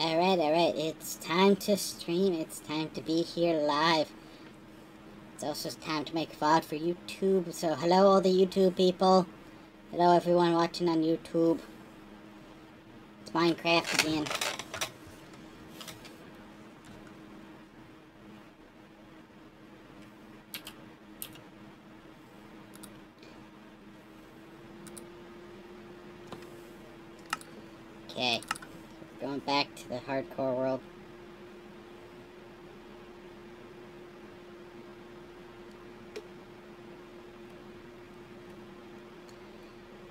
Alright, alright, it's time to stream, it's time to be here live. It's also time to make VOD for YouTube, so hello all the YouTube people. Hello everyone watching on YouTube. It's Minecraft again. Okay, going back the hardcore world.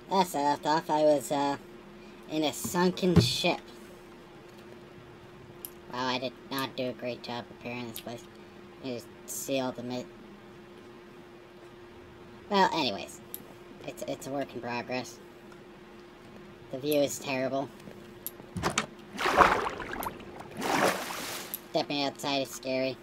Last I left off, I was uh, in a sunken ship. Wow, I did not do a great job preparing this place. I just see all the myth. Well, anyways, it's it's a work in progress. The view is terrible. Stepping outside is scary.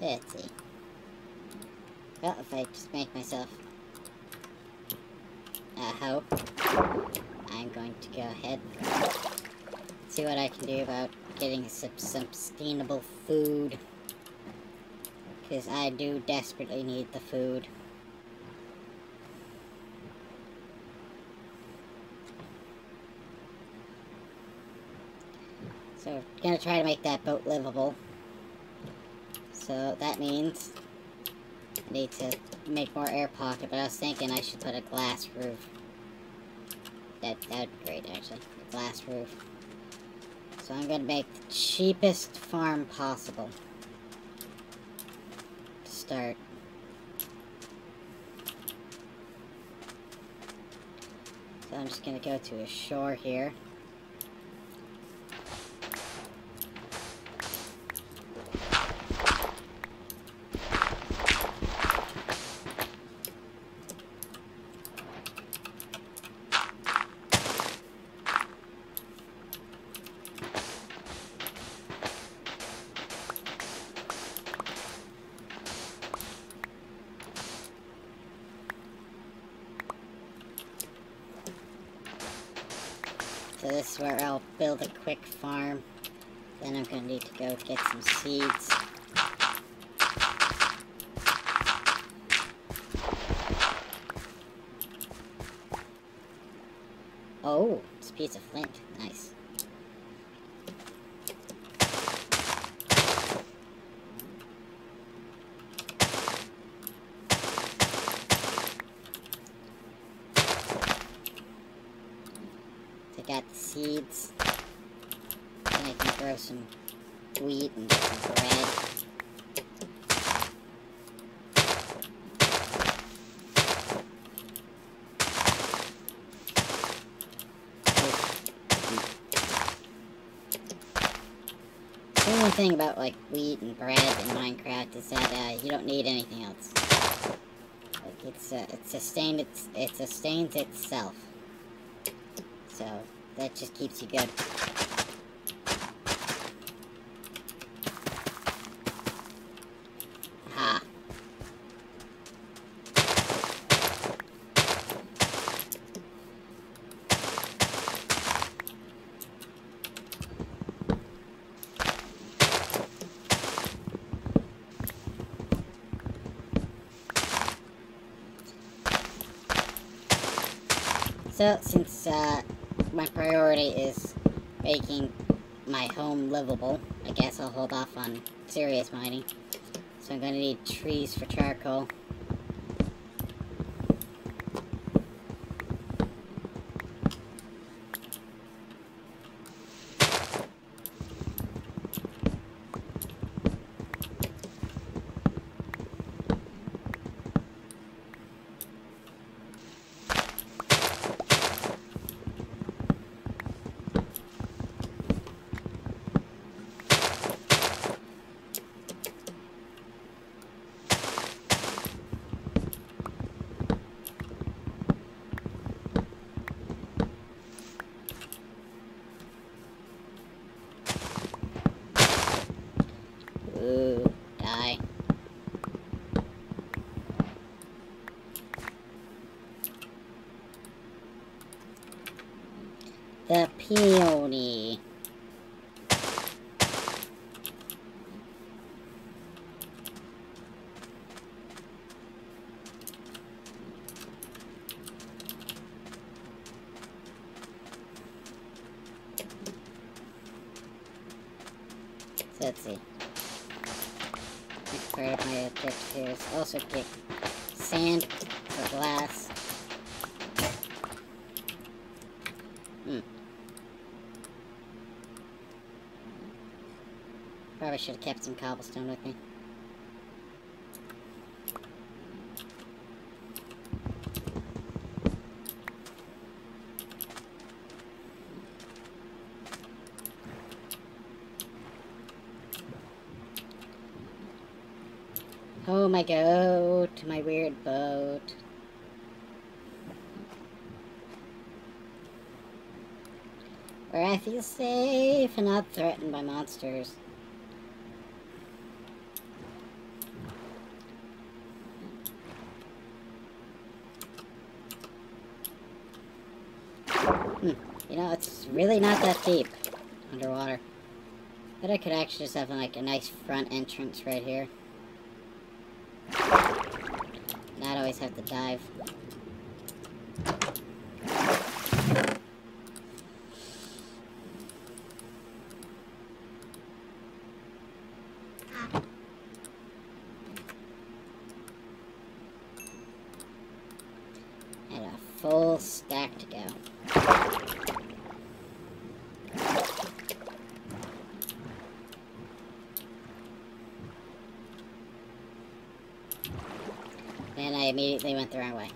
Let's see. Well, if I just make myself a hoe, I'm going to go ahead see what I can do about getting some sustainable food. Because I do desperately need the food. So, gonna try to make that boat livable. So, that means I need to make more air pocket, but I was thinking I should put a glass roof. That, that'd be great, actually. A glass roof. So I'm gonna make the cheapest farm possible. Start. So I'm just gonna go to a shore here. So this is where I'll build a quick farm. Then I'm gonna need to go get some seeds. Oh, it's a piece of flint. Nice. Take out the seeds. Then I can grow some wheat and get some bread. The only thing about like wheat and bread in Minecraft is that uh, you don't need anything else. Like it's uh, it sustained it's it sustains itself. So that just keeps you good. Ha. So, since uh, my priority is making my home livable, I guess I'll hold off on serious mining. So I'm gonna need trees for charcoal. Probably should have kept some cobblestone with me. Oh my goat, my weird boat. Where I feel safe and not threatened by monsters. Hmm. You know, it's really not that deep underwater. But I could actually just have like a nice front entrance right here. Not always have to dive. And a full stack to go. Immediately went the wrong way.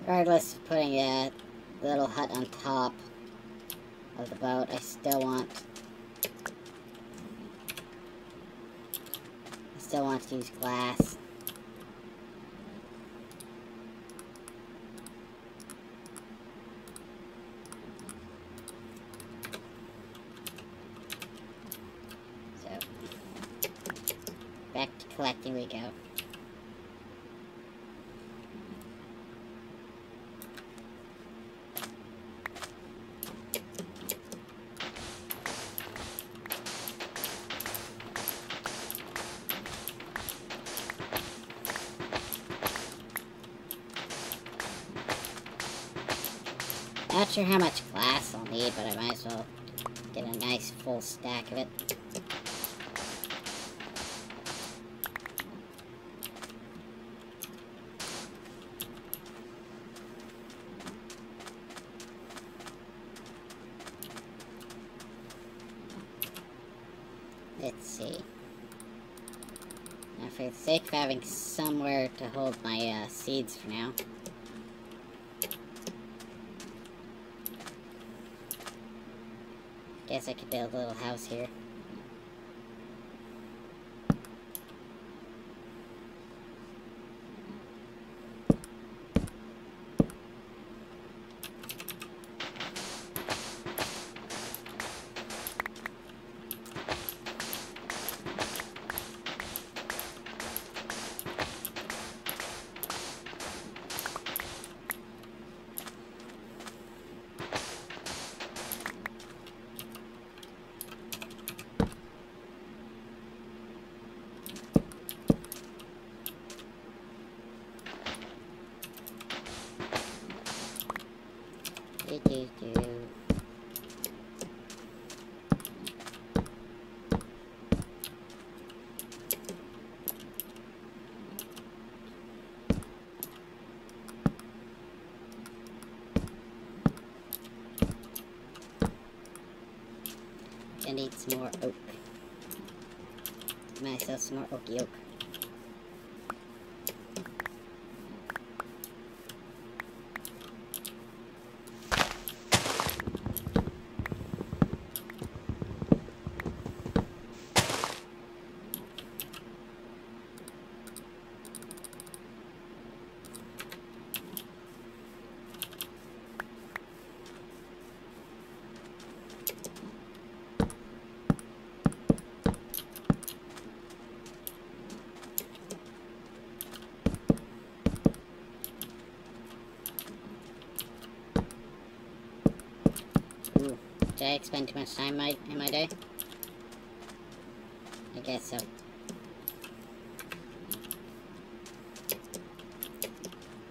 Regardless of putting a little hut on top of the boat, I still want I still want to use glass. So, back to collecting we go. Not sure how much glass I'll need, but I might as well get a nice full stack of it. Let's see. Now, for the sake of having somewhere to hold my uh, seeds for now, I could build a little house here. I more oak. Get myself some more oaky oak. I spend too much time my, in my day? I guess so.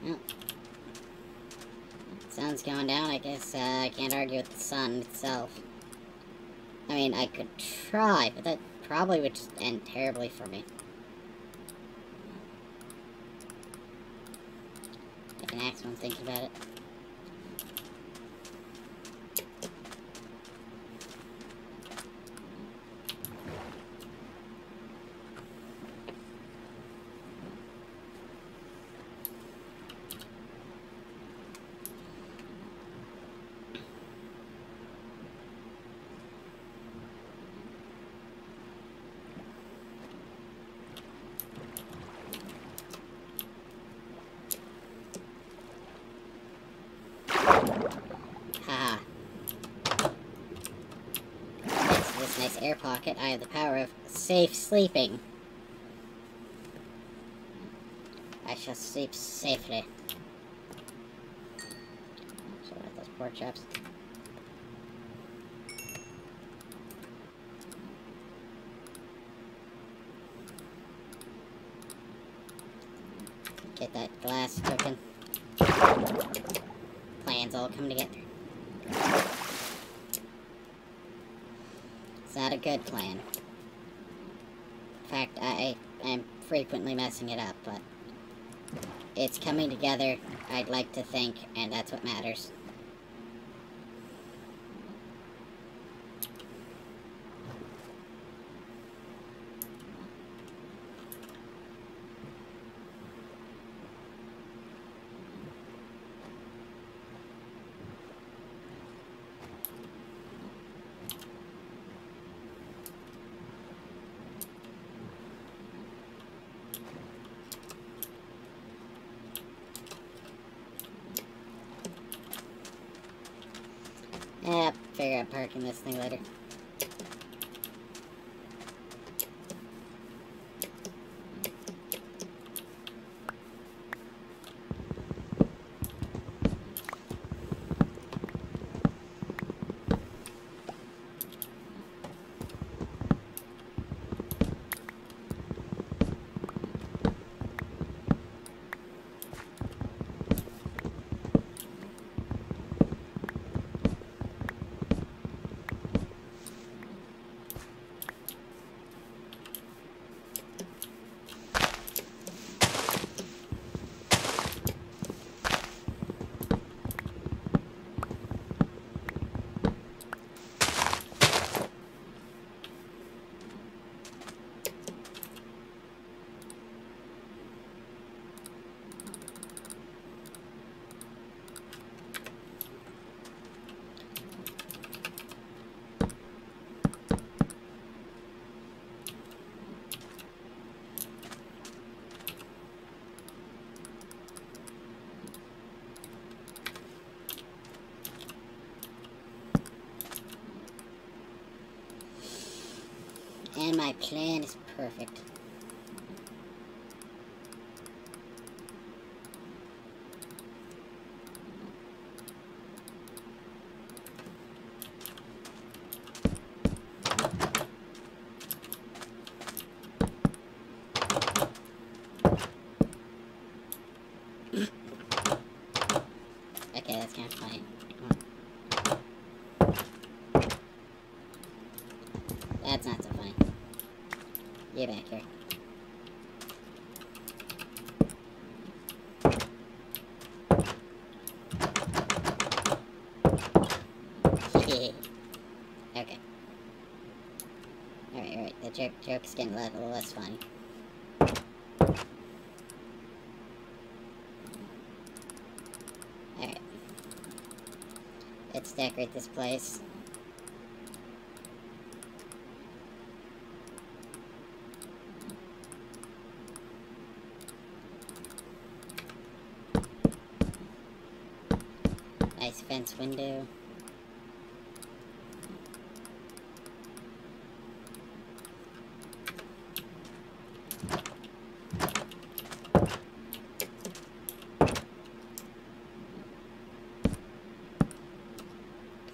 Well, sun's going down. I guess uh, I can't argue with the sun itself. I mean, I could try, but that probably would just end terribly for me. I can axe when I'm thinking about it. Haha. Thanks to this I have the power of safe sleeping. I shall sleep safely. About those pork chops. Get that glass token. Plans all come together. It's not a good plan. In fact, I am frequently messing it up, but it's coming together, I'd like to think, and that's what matters. Yeah, parking this thing later. And my plan is perfect. Okay, that's kind of funny. That's not so funny. Get back here. okay. Alright, alright. The joke, joke's getting a little less funny. Alright. Let's decorate this place. Window.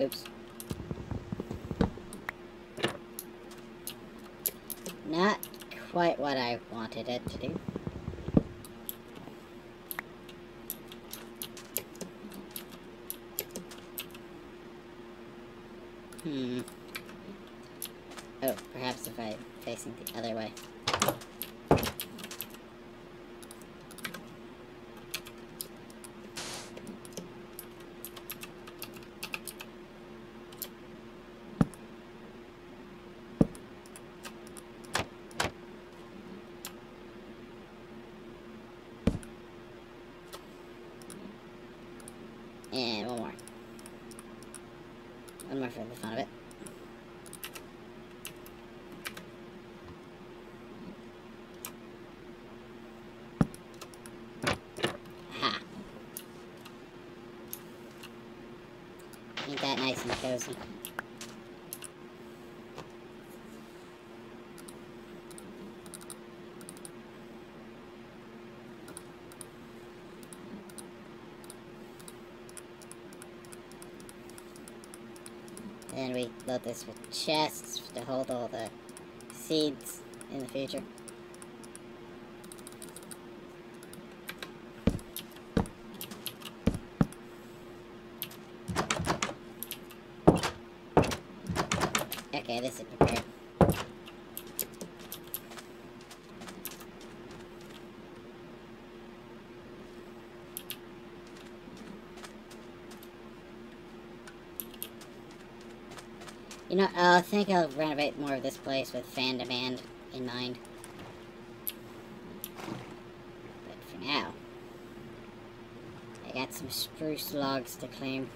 Oops. Not quite what I wanted it to do. Hmm. Oh, perhaps if I'm facing the other way. And one more. One more for the fun of it. Ha. Ain't that nice and cozy? Then we load this with chests to hold all the seeds in the future. Okay, this is prepared. You know, uh, I think I'll renovate more of this place with fan demand in mind. But for now, I got some spruce logs to claim.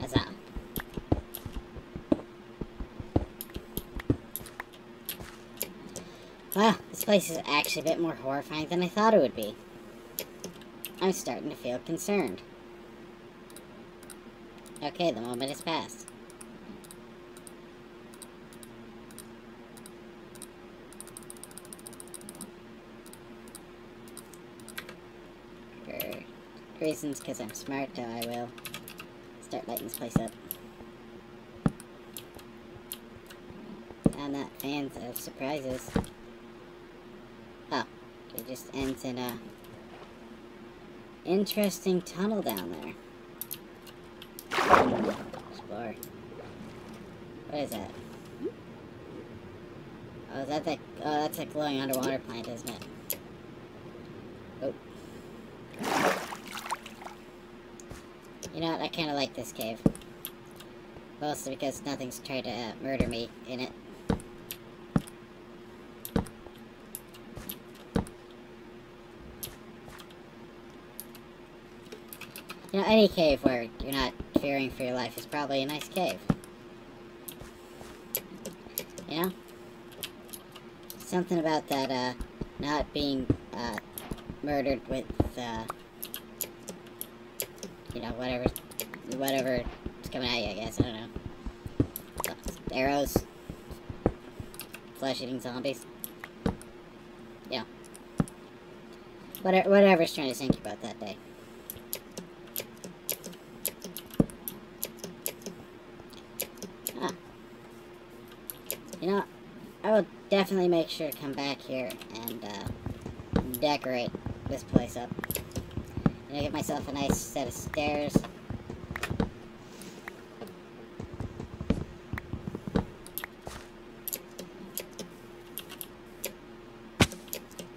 That's all. Well, this place is actually a bit more horrifying than I thought it would be. I'm starting to feel concerned. Okay, the moment has passed. For reasons, because I'm smart, though, I will start lighting this place up. I'm not fans of surprises. Just ends in a interesting tunnel down there. What is that? Oh, is that that? Oh, that's a glowing underwater plant, isn't it? Oh. You know what? I kind of like this cave. Mostly because nothing's tried to uh, murder me in it. You know, any cave where you're not fearing for your life is probably a nice cave. You know? Something about that, uh, not being, uh, murdered with, uh, you know, whatever, whatever is coming at you, I guess, I don't know. Arrows. Flesh-eating zombies. Yeah. Whatever, whatever's trying to sink you about that day. Ah. You know, I will definitely make sure to come back here and uh, decorate this place up. And get myself a nice set of stairs.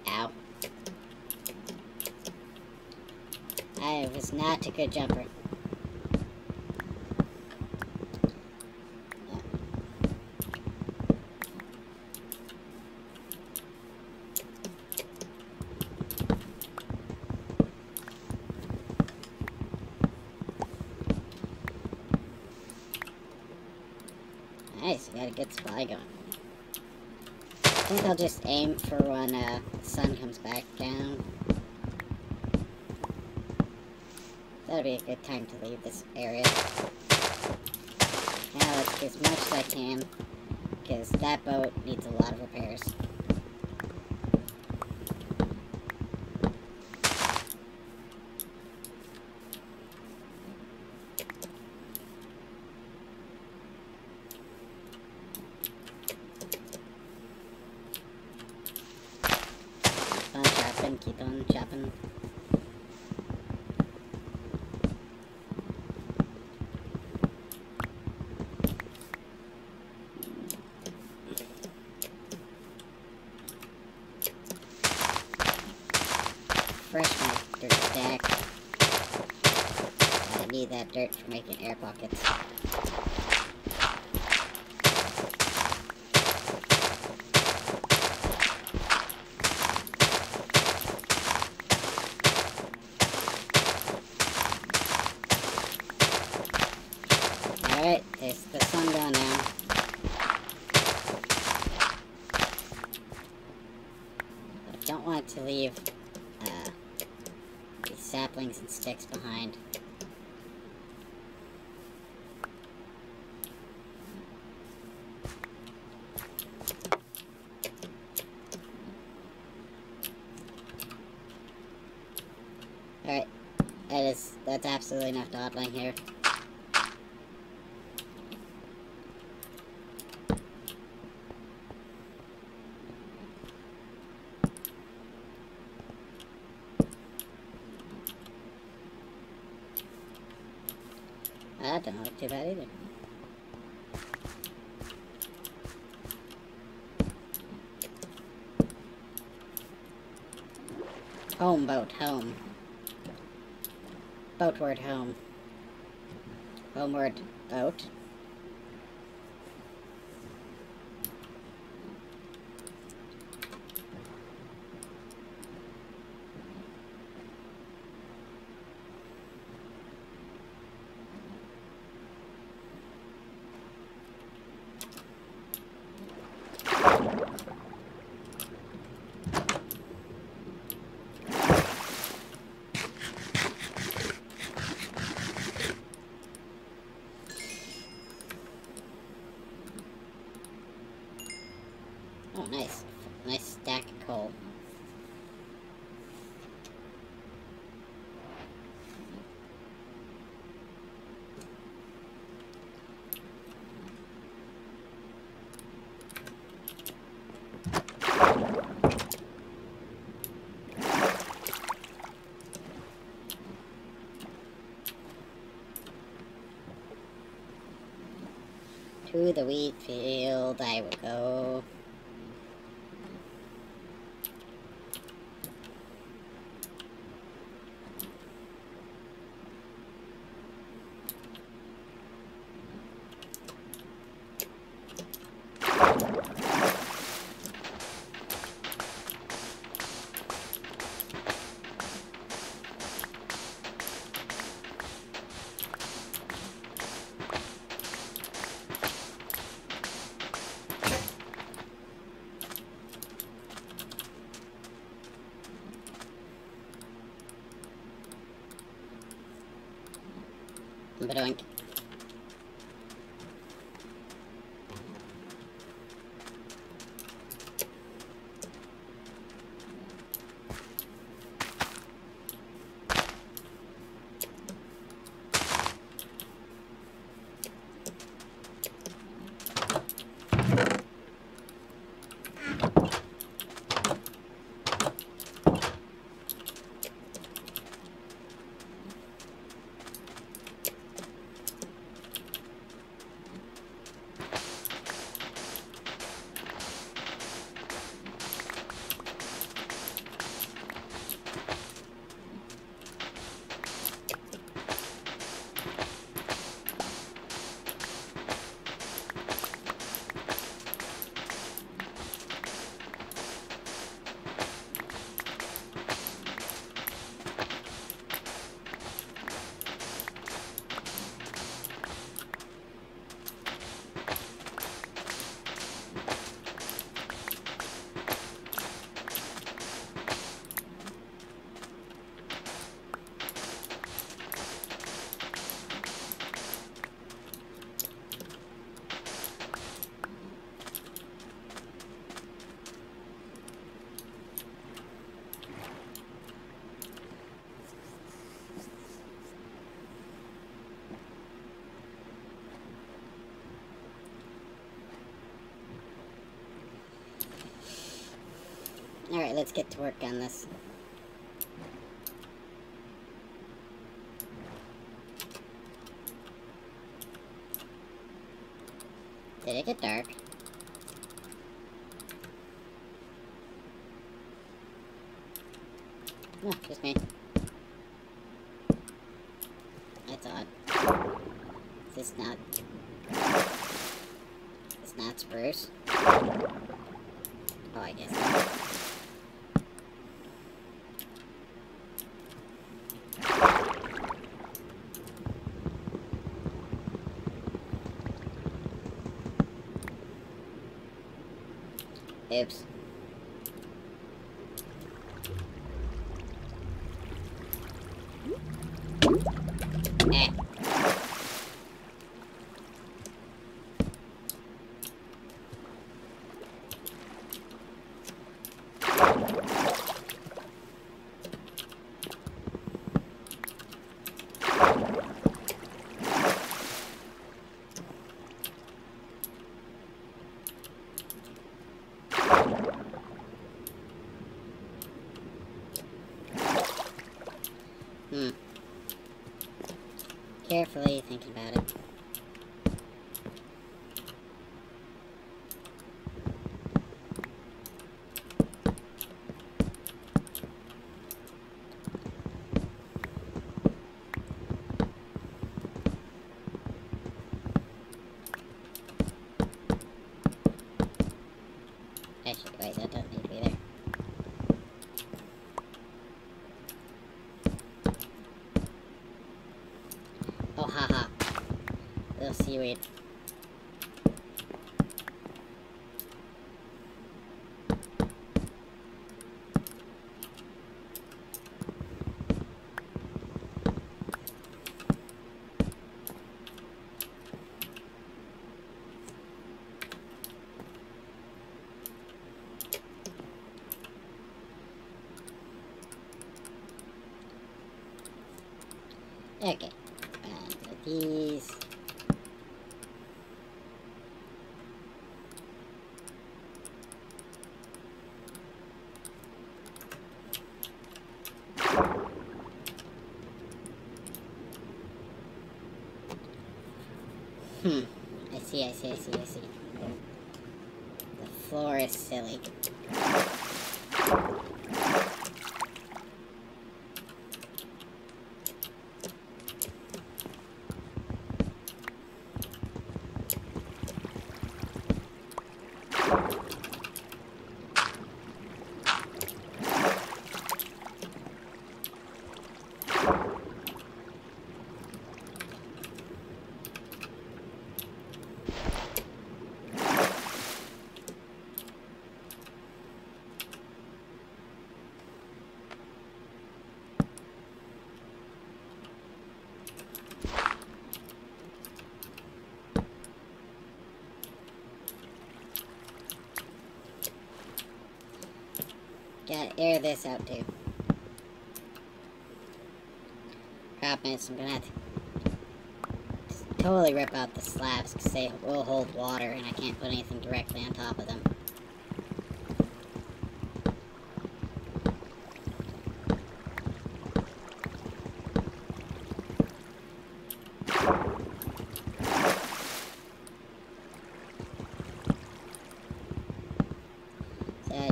Ow. I was not a good jumper. Nice, we got a good supply going. I think I'll just aim for when uh, the sun comes back down. That'll be a good time to leave this area. Now let's as much as I can, because that boat needs a lot of repairs. Keep on chopping, keep on chopping. Fresh my dirt stack. I need that dirt for making air pockets. Alright, there's the sun gone now. I don't want to leave uh, these saplings and sticks behind. Alright, that is, that's absolutely enough dawdling here. That don't look too bad either. Home boat, home. Boatward home. Homeward boat. Oh, nice. Nice stack of coal. To the wheat field I will go. Let's get to work on this. Did it get dark? Oh, no, just me. That's odd. Is this not... It's not spruce? Oh, I guess. Oops. Eh. Hmm. Carefully thinking about it. Actually, wait, that doesn't need to be there. Oh, haha. Little seaweed. Okay. And these. Hmm. I see, I see, I see, I see. The floor is silly. Gotta air this out too. Problem is, I'm gonna have to totally rip out the slabs because they will hold water and I can't put anything directly on top of them.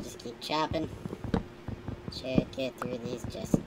Just keep chopping. Get through these just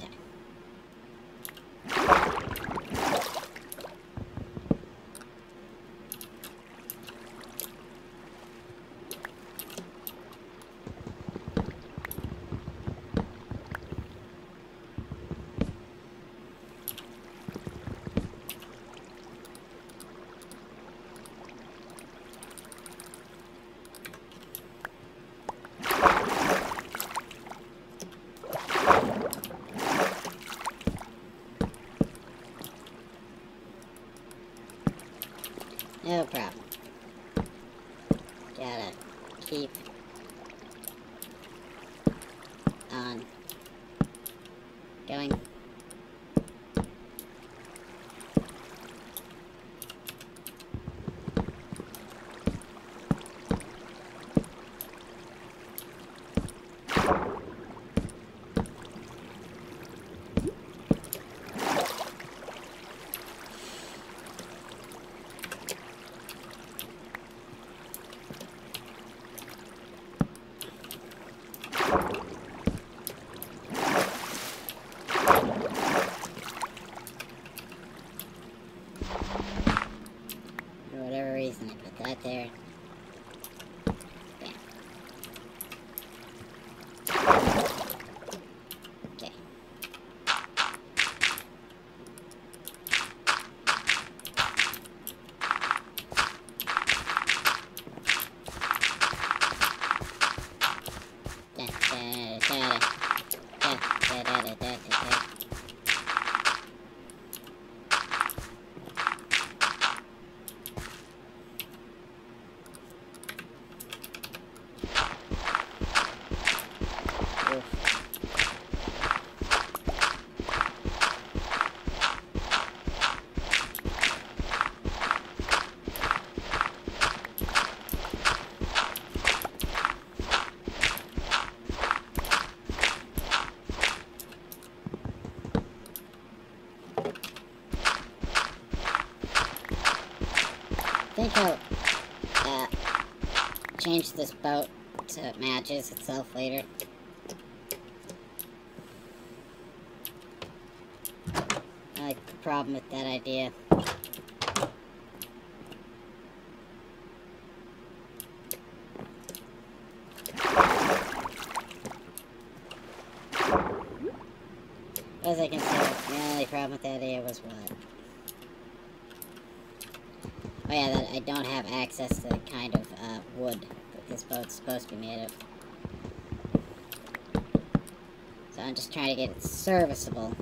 change this boat so it matches itself later. I like the problem with that idea. As I can see, the only problem with that idea was what? Oh yeah, that I don't have access to the kind of uh, wood boat's supposed to be made of. So I'm just trying to get it serviceable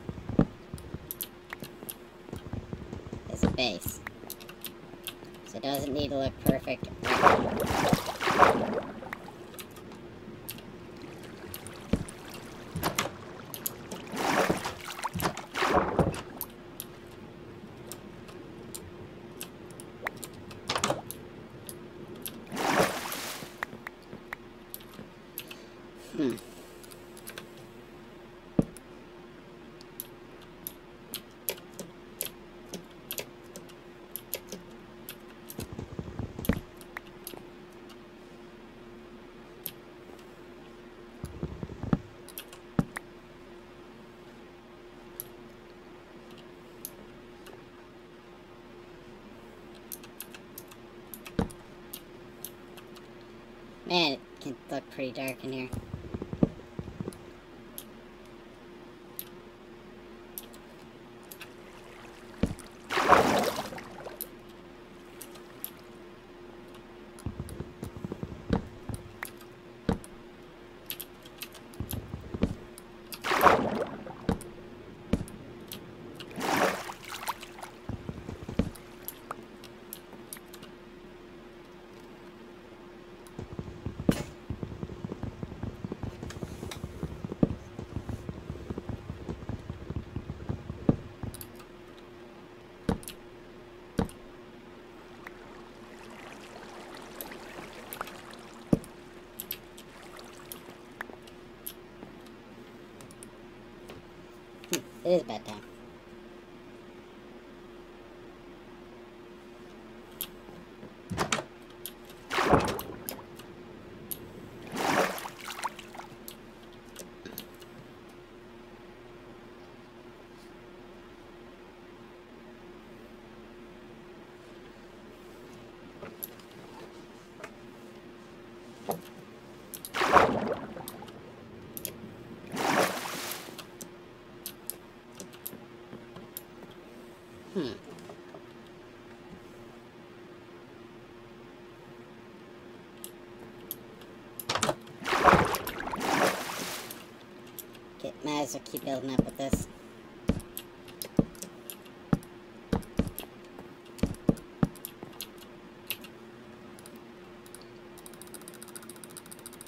as a base. So it doesn't need to look perfect. Hmm. Man, it can look pretty dark in here. It is bedtime. Hmm. As well keep building up with this.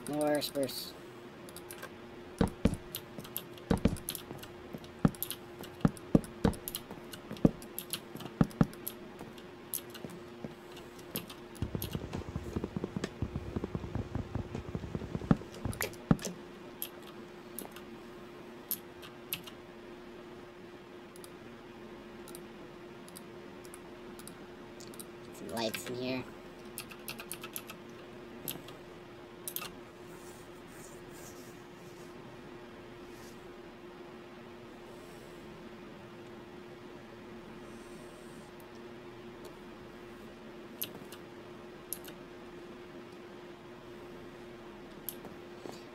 More spruce. Some lights in here.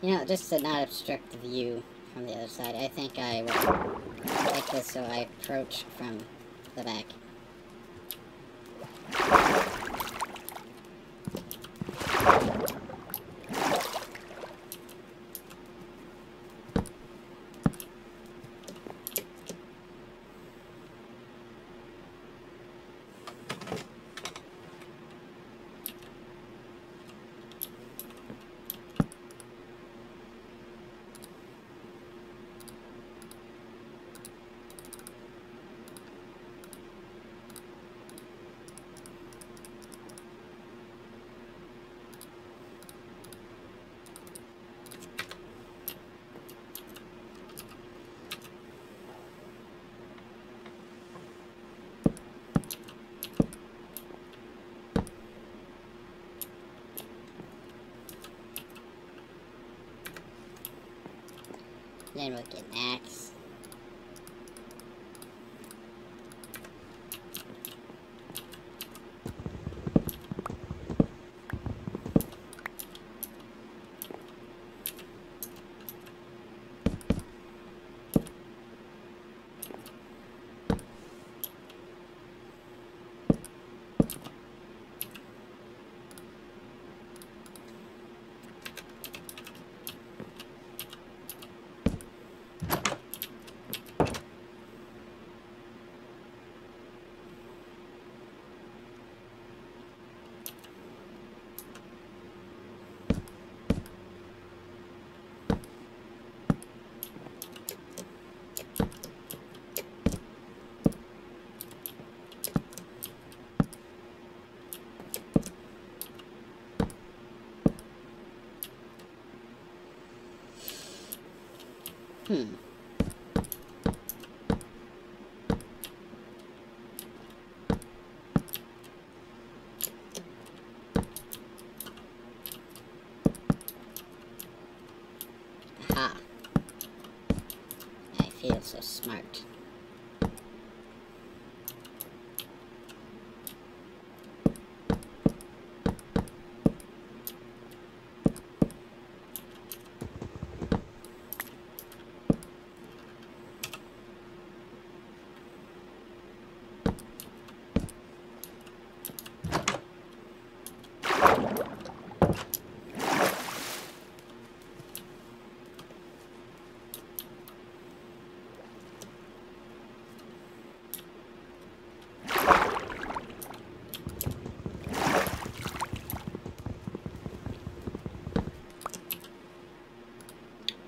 You know, just to not obstruct the view from the other side, I think I will make this so I approach from the back. Then we'll get an Hmm. Aha. I feel so smart.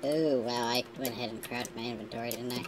Ooh, wow, I went ahead and crowded my inventory, didn't I?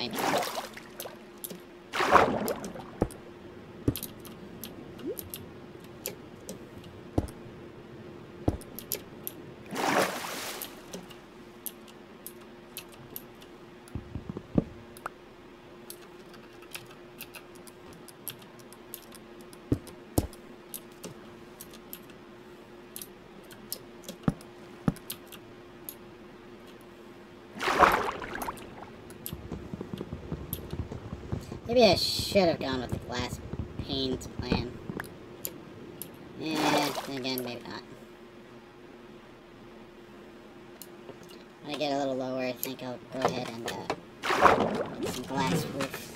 Thank you. Maybe I should have gone with the glass panes plan. Yeah, again, maybe not. When I get a little lower, I think I'll go ahead and uh, some glass roof.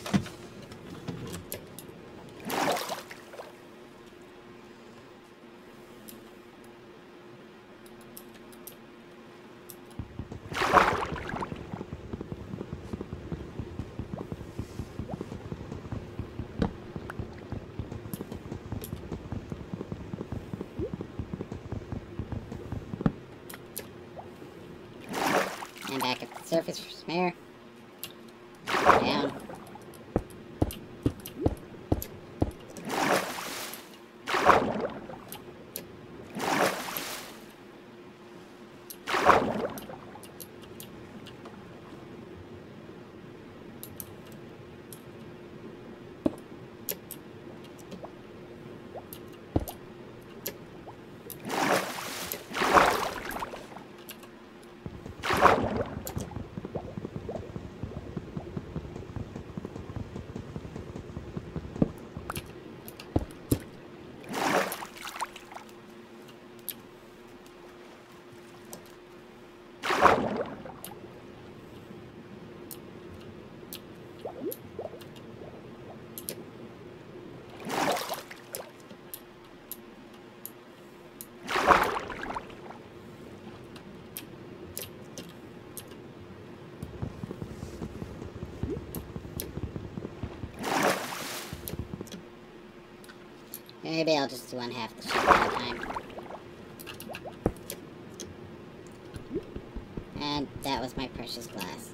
And back up the for some Maybe I'll just do one half the at a time. And that was my precious glass.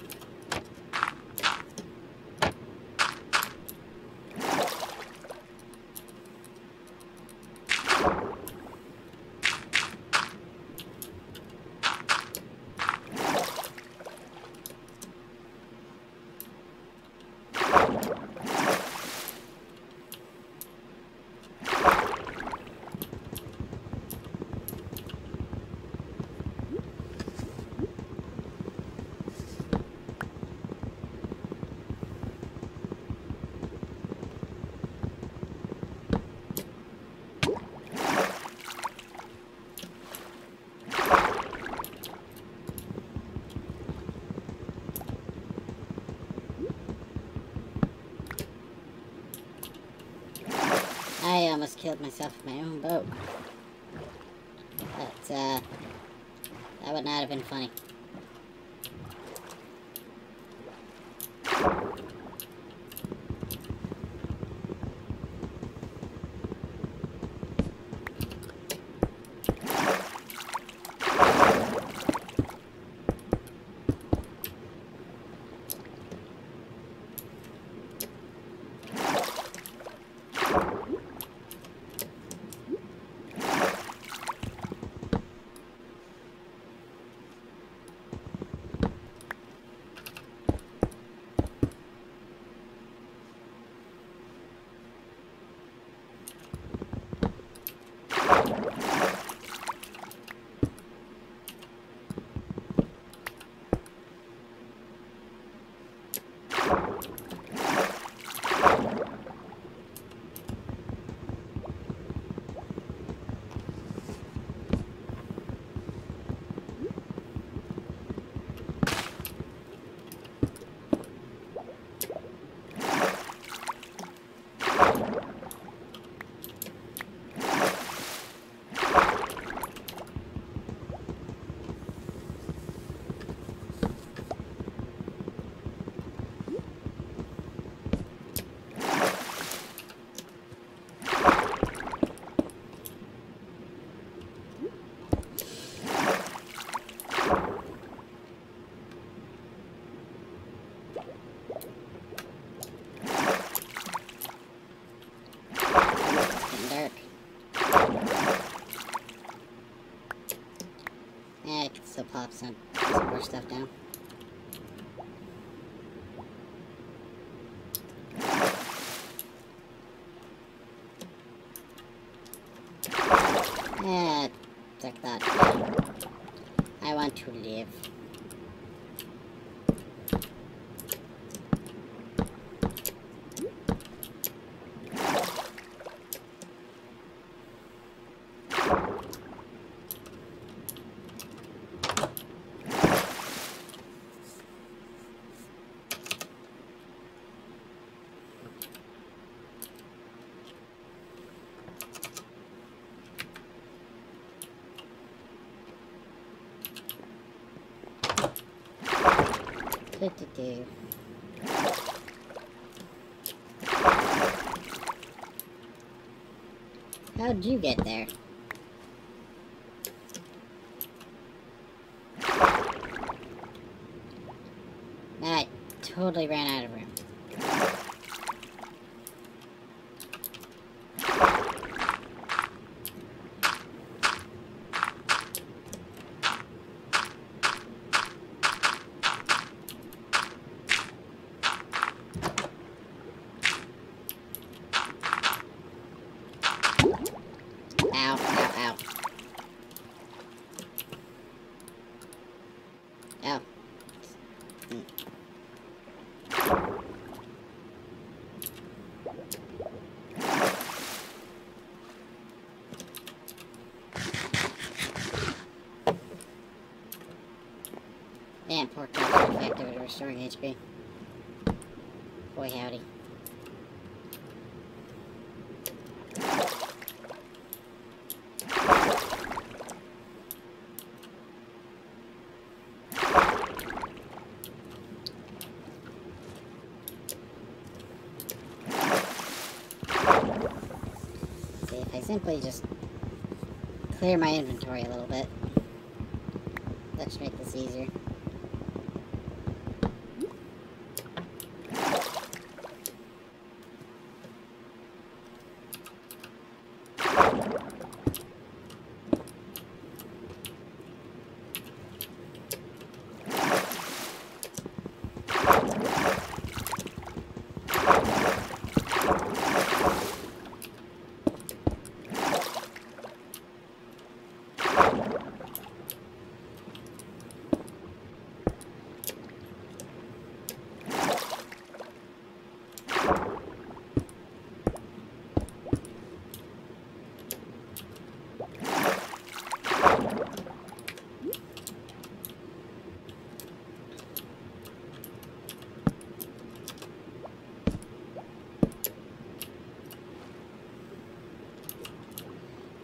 Killed myself with my own boat. But, uh, that would not have been funny. It's getting dark. Yeah, I still some, some more stuff down. Yeah, like that. I want to live. Do. How'd you get there? I totally ran out of room. Ow, ow, ow. Ow. Mm. Damn, pork chops are effective at restoring HP. Boy howdy. See if I simply just clear my inventory a little bit. That should make this easier.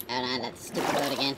Oh no, that stupid boat again.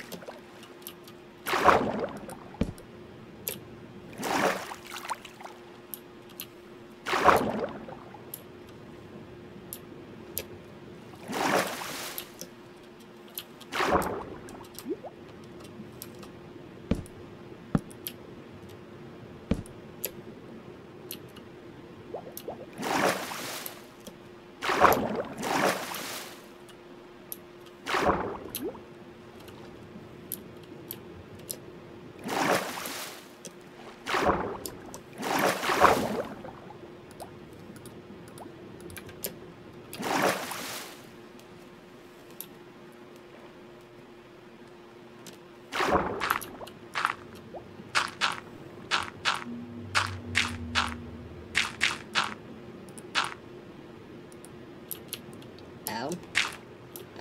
Oh.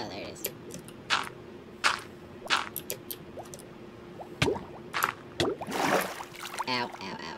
Oh, there it is. Ow, ow, ow.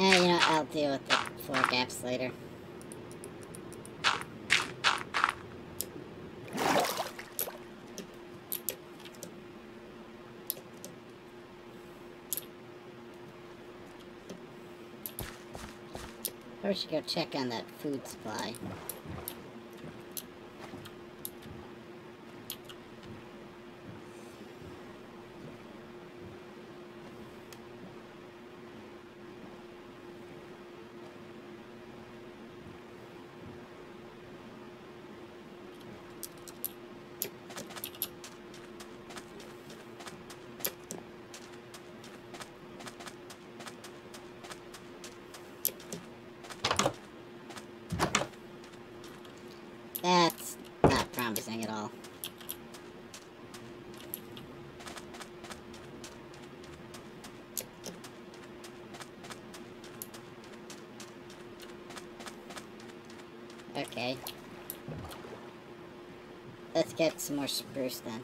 Eh, you know, I'll deal with the floor gaps later. Or we should go check on that food supply. That's not promising at all. Okay. Let's get some more spruce then.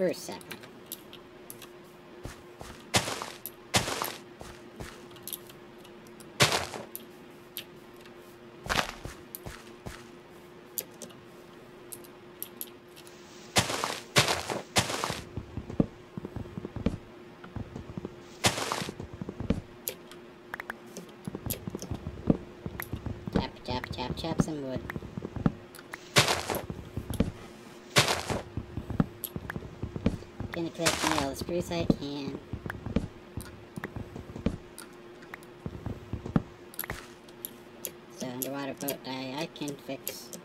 Oak, spruce sapling. Tap, tap, tap, tap some wood. Me all the spruce I can. So underwater boat die I can fix.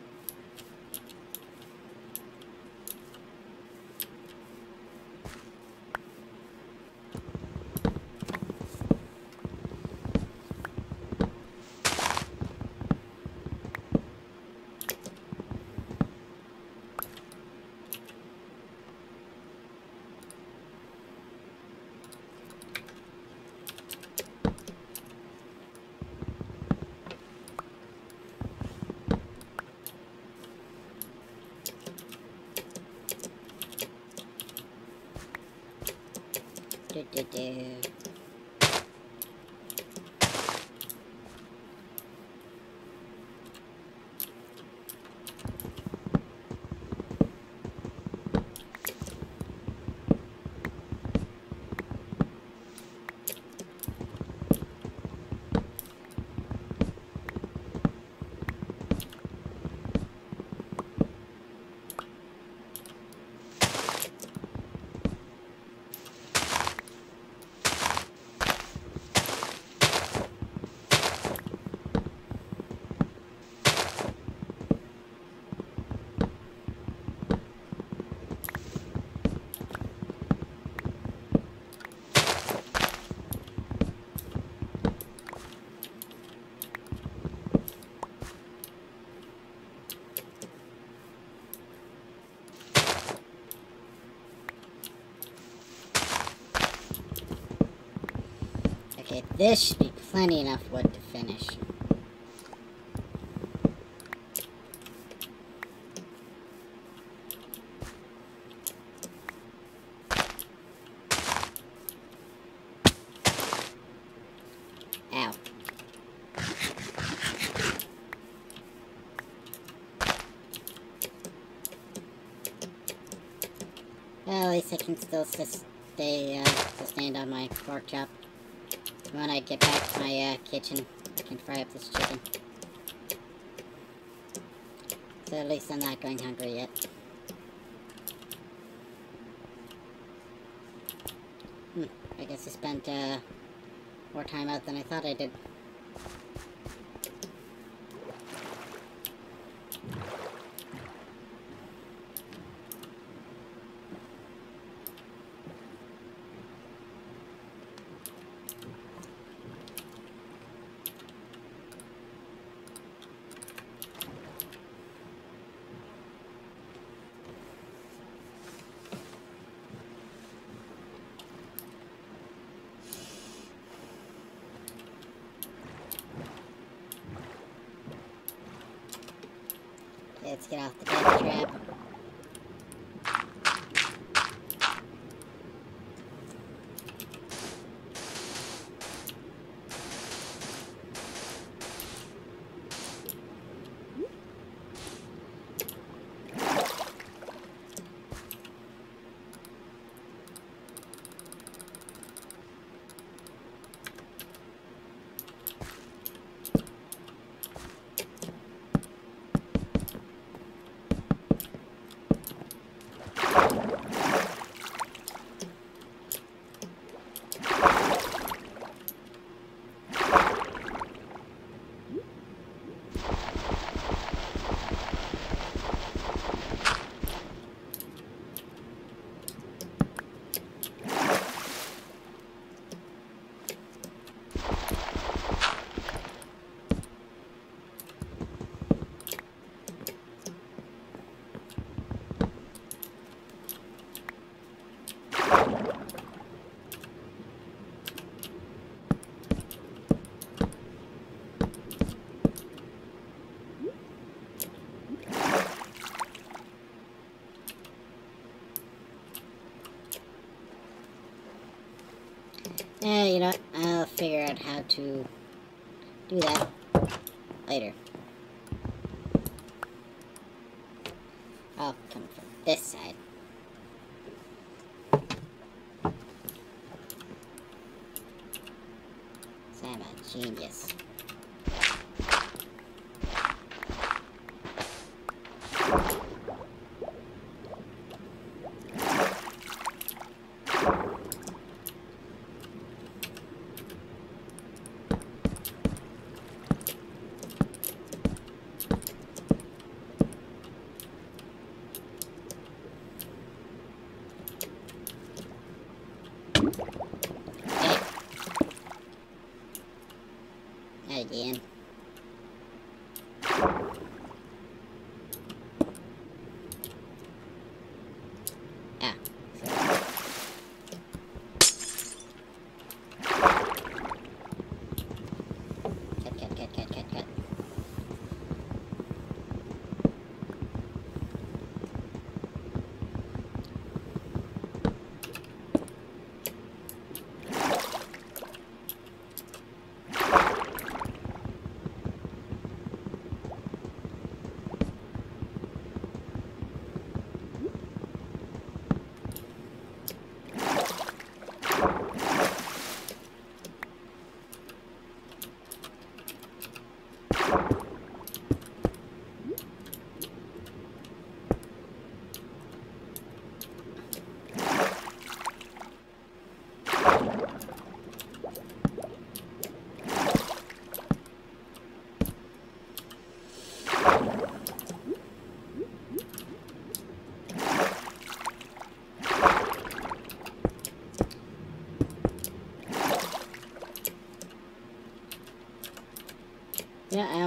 Do, do, do. Okay, this should be plenty enough wood to finish. At least I can still stay, uh, sustained on my pork chop. When I get back to my uh, kitchen, I can fry up this chicken. So at least I'm not going hungry yet. Hmm, I guess I spent uh, more time out than I thought I did. Eh, you know? I'll figure out how to do that later. I'll come from this side. I'm a genius.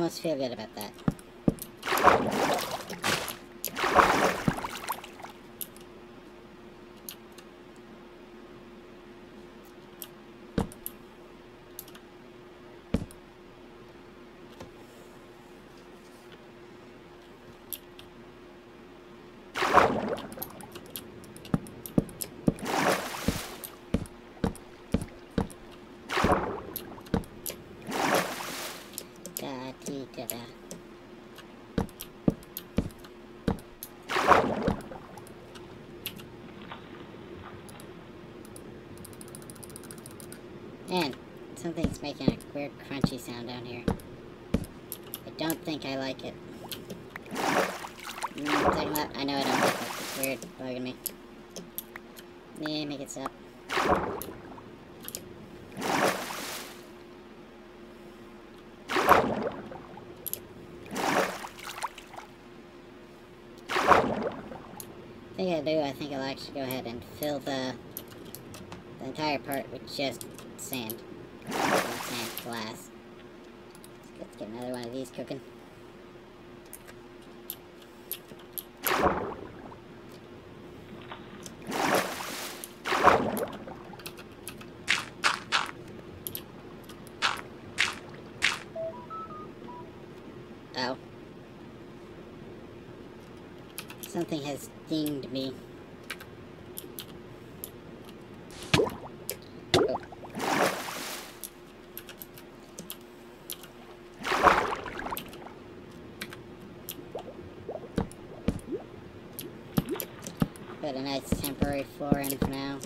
Almost feel good about that. Something's making a weird crunchy sound down here. I don't think I like it. Mm, second thought, I know I don't like it. It's weird, bugging me. Yeah, make it stop. I think I do. I think I'll actually go ahead and fill the, the entire part with just sand. Glass. Let's get another one of these cooking. Oh. Something has dinged me. Oh. Put a nice temporary floor in for now.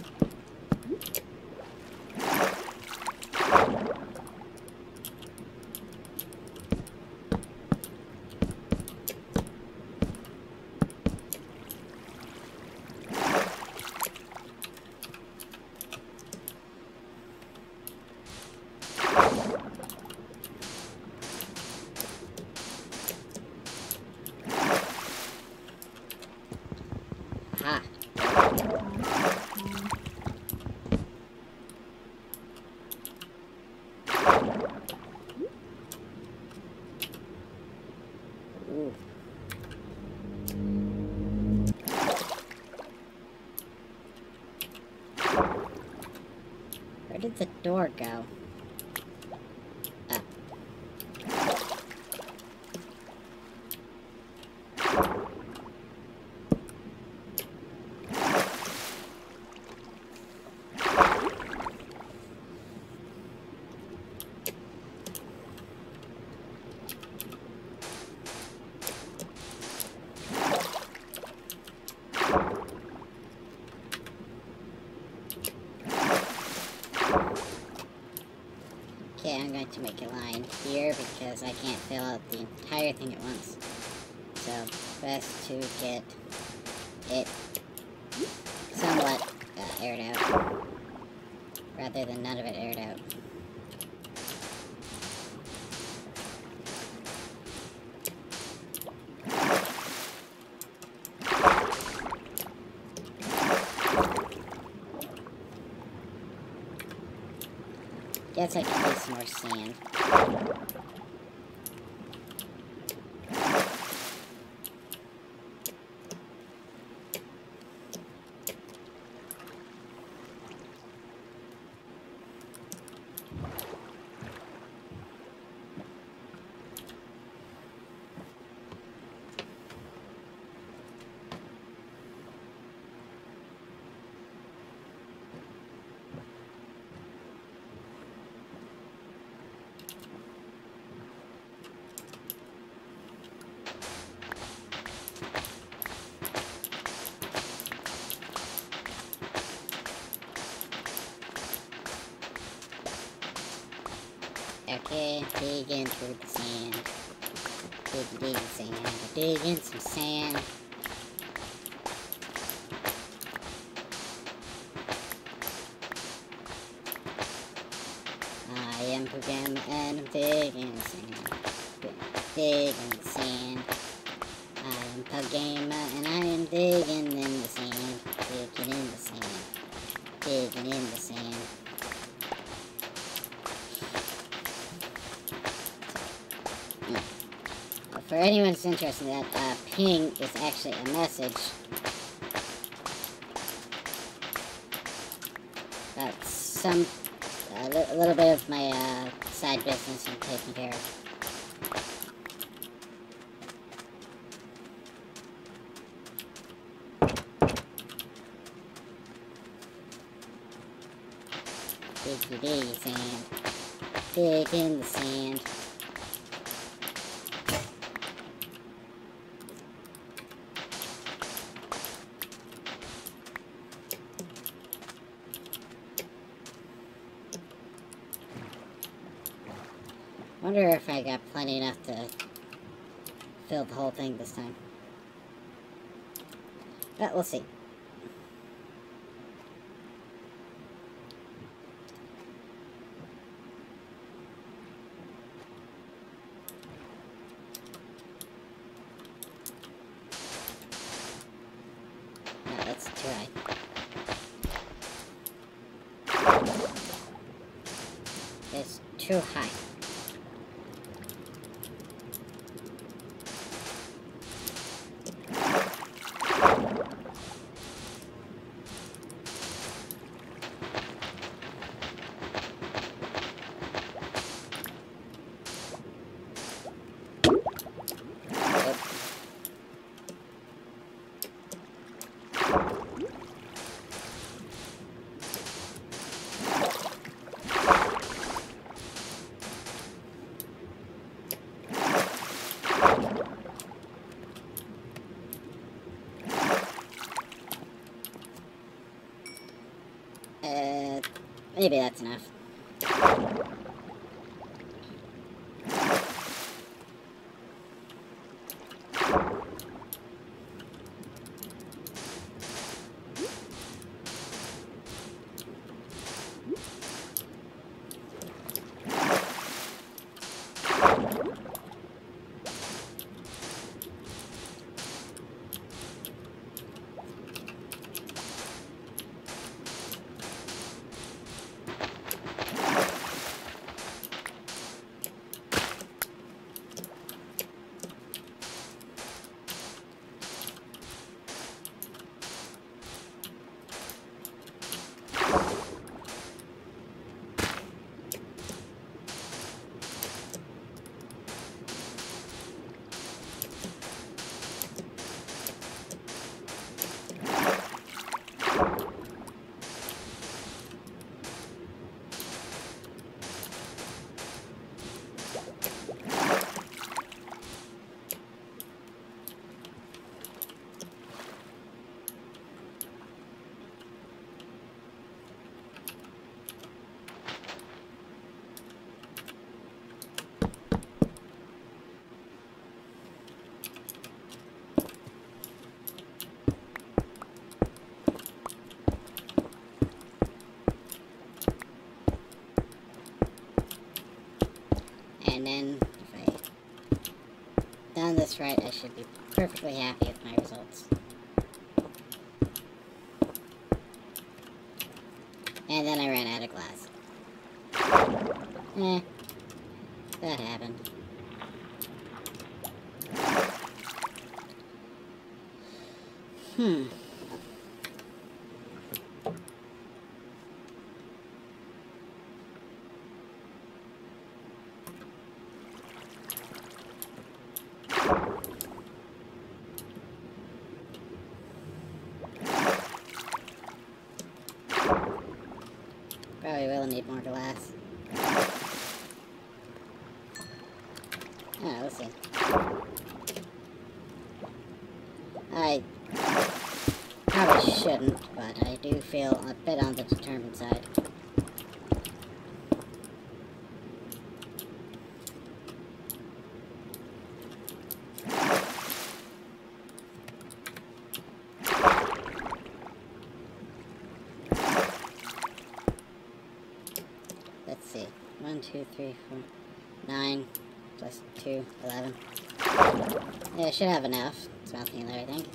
Ha! Ooh. Where did the door go? Ah. To make a line here because I can't fill out the entire thing at once. So, best to get it somewhat uh, aired out, rather than none of it aired out. Guess I some more sand. Okay, digging through the sand. Dig, dig sand. Digging some sand. I am Pugema and I'm digging sand. Digging anyone who's interested, that uh, ping is actually a message. About some, a li little bit of my uh, side business I'm taking care of. Diggy diggy sand. Dig in the sand. Wonder if I got plenty enough to fill the whole thing this time. But we'll see. Too high. Maybe that's enough. And then, if I done this right, I should be perfectly happy with my results. And then I ran out of glass. Eh, that happened. Hmm. Probably will need more glass. Yeah, let's see. I probably shouldn't, but I do feel a bit on the determined side. Should have enough. It's melting there, I think.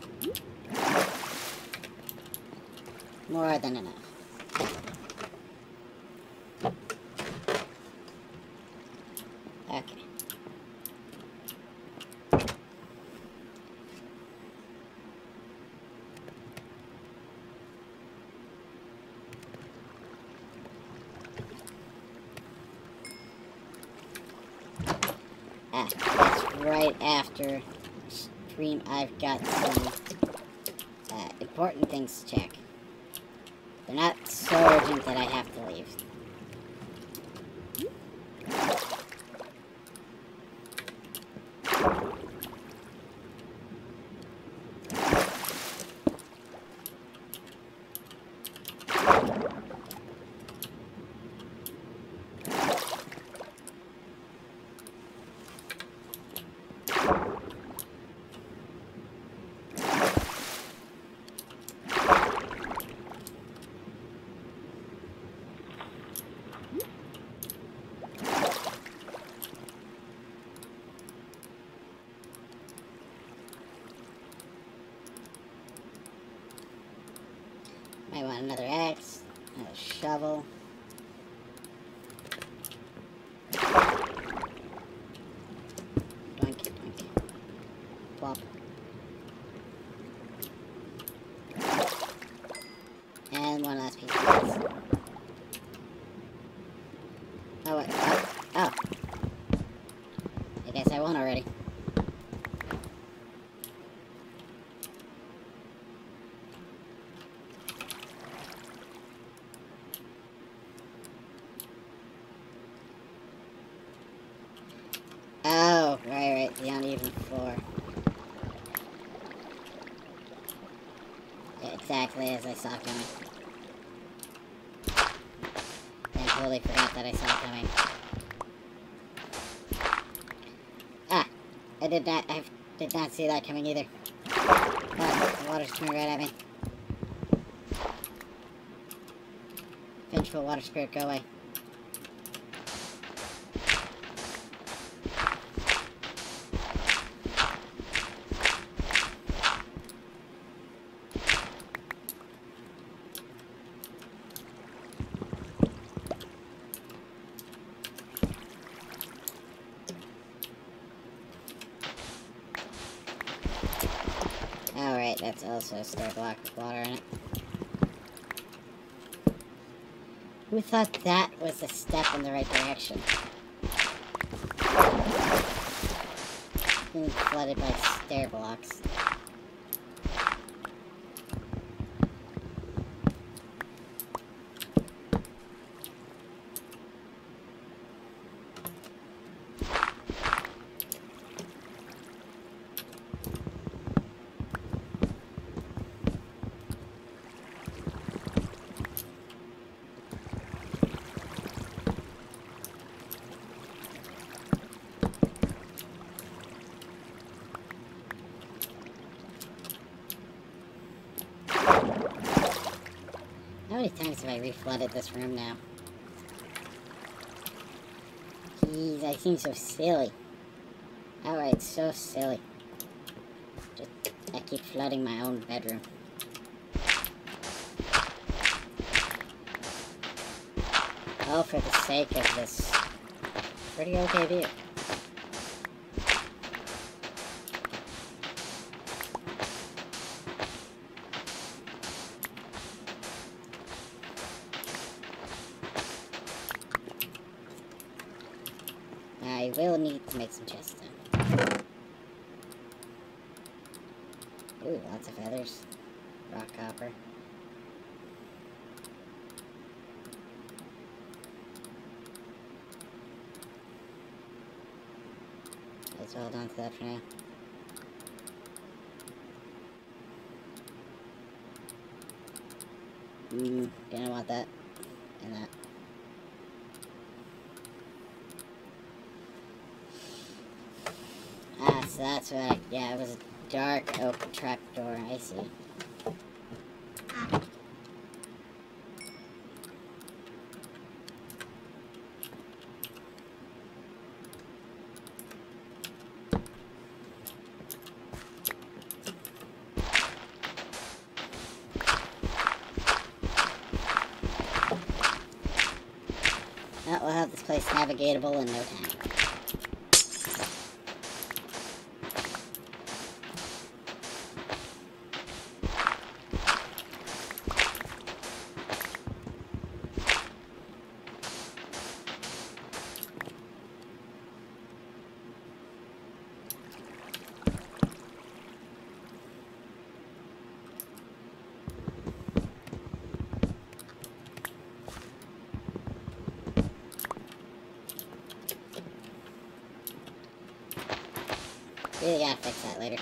More than enough. Okay. Ah, that's right after I've got some uh, important things to check. They're not so urgent that I have to leave. Might want another axe, another shovel. Doink, doink. Plop. And one last piece of glass. Oh, wait. Oh. oh. I guess I won already. Oh, right, right, the uneven floor. Yeah, exactly as I saw coming. I totally forgot that I saw coming. Ah, I did not, I did not see that coming either. Oh, the water's coming right at me. Vengeful water spirit, go away. Alright, that's with water in it. Who thought that was a step in the right direction? Being flooded by stair blocks. Reflooded this room now? Jeez, I seem so silly. Alright, so silly. Just, I keep flooding my own bedroom. Oh, for the sake of this pretty okay view. Let's hold on to that for now. Mm, gonna want that and that. Ah, so that's what I, yeah, it was a dark oak trapdoor, I see. That will have this navigatable in no time. Really gotta fix that later.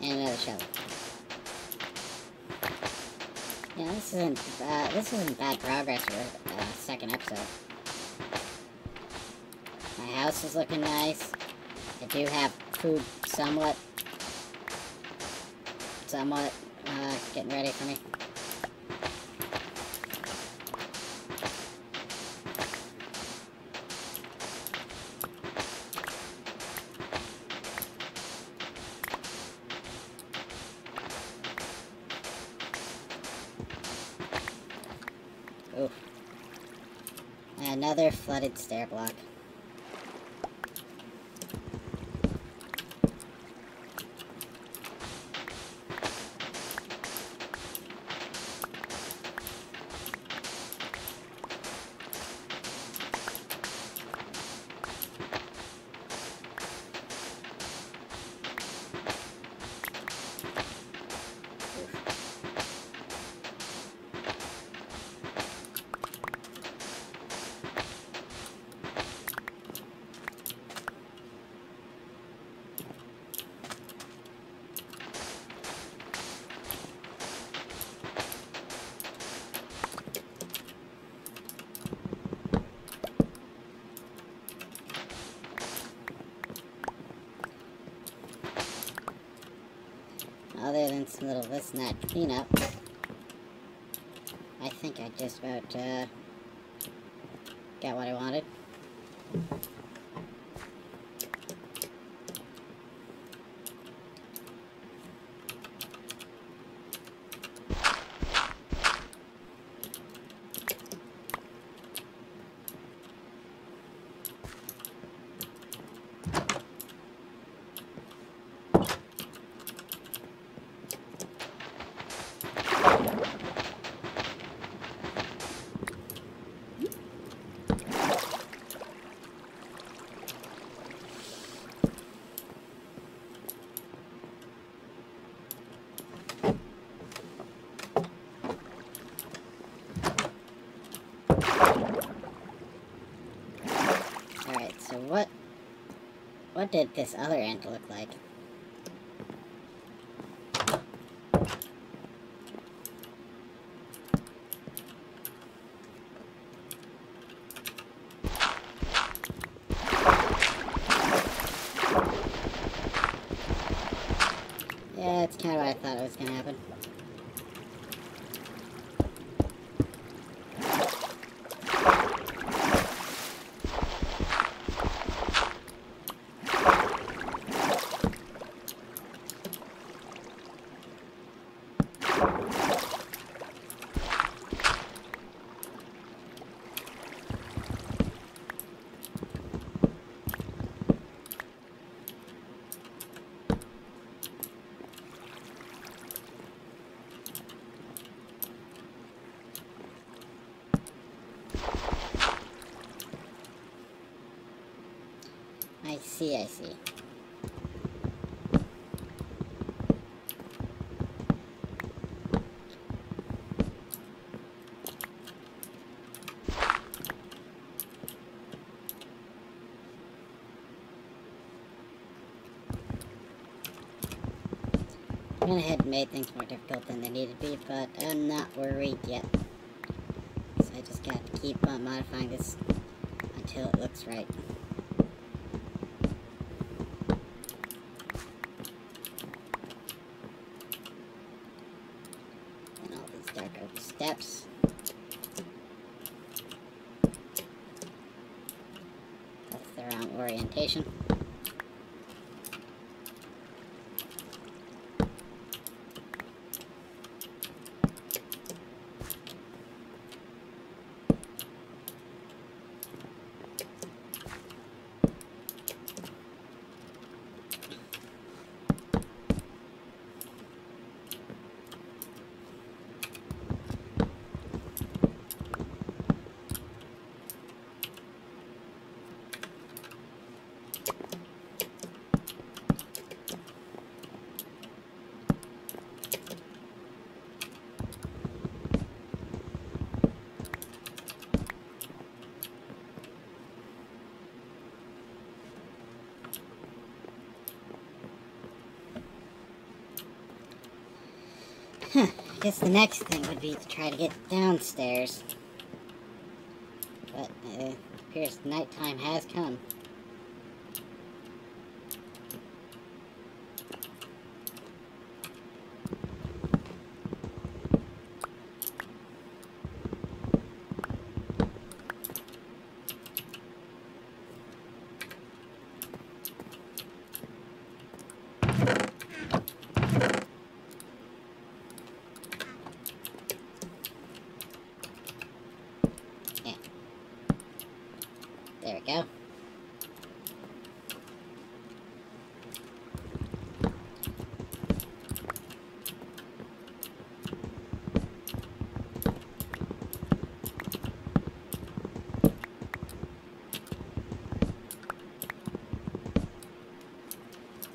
And another shovel. Yeah, this isn't uh, this isn't bad progress for a uh, second episode. My house is looking nice. I do have food somewhat, somewhat, uh, getting ready for me. Flooded stair block. Other little this and that cleanup, I think I just about uh, got what I wanted. Alright, so what what did this other end look like? thought it was gonna happen. I see, I see. Ahead and made things more difficult than they needed to be, but I'm not worried yet. So I just got to keep on modifying this until it looks right. And all these dark oak steps. That's the wrong orientation. Huh, I guess the next thing would be to try to get downstairs. But uh, it appears nighttime has come. There we go.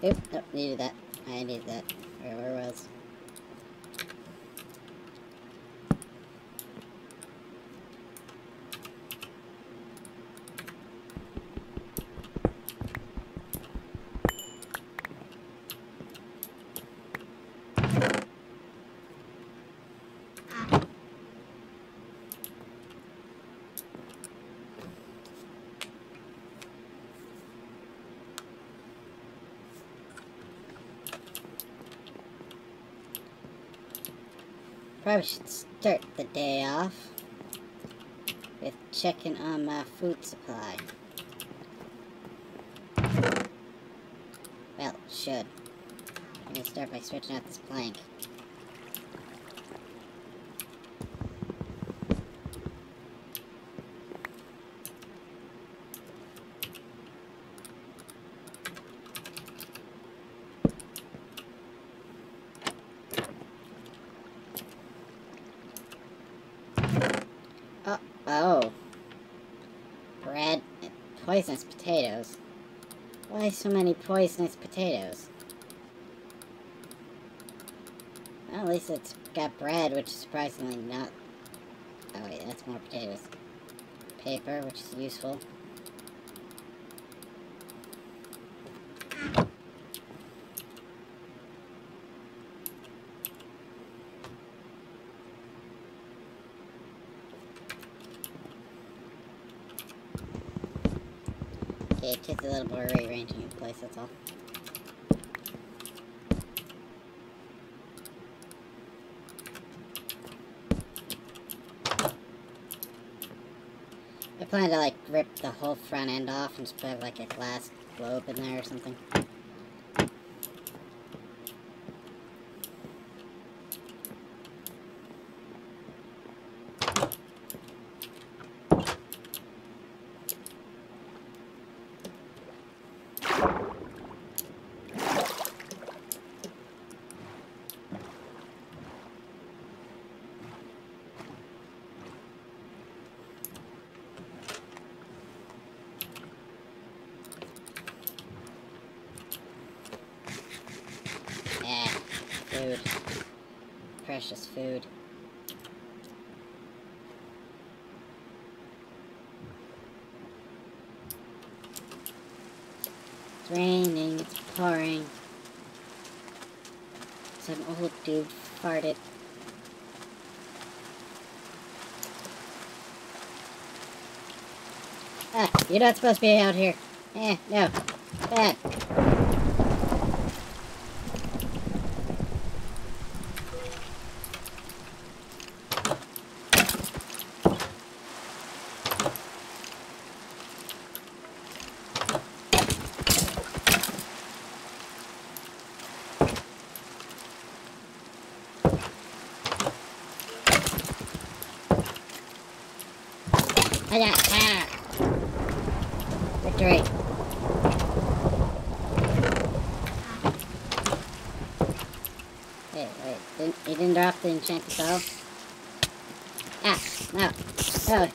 Oop, nope, needed that. I needed that. Where, where was? Probably should start the day off with checking on my food supply. Well, should. I'm gonna start by switching out this plank. Oh, oh. Bread and poisonous potatoes. Why so many poisonous potatoes? Well, at least it's got bread, which is surprisingly not... Oh wait, that's more potatoes. Paper, which is useful. Just a little boy rearranging in place, that's all. I plan to like rip the whole front end off and just put like a glass globe in there or something. Food. It's raining, it's pouring. Some old dude farted. Ah, you're not supposed to be out here. Eh, no. Bad. Hiya, hiya. Victory. Wait, wait. Didn't, he bow? Ah, no. No.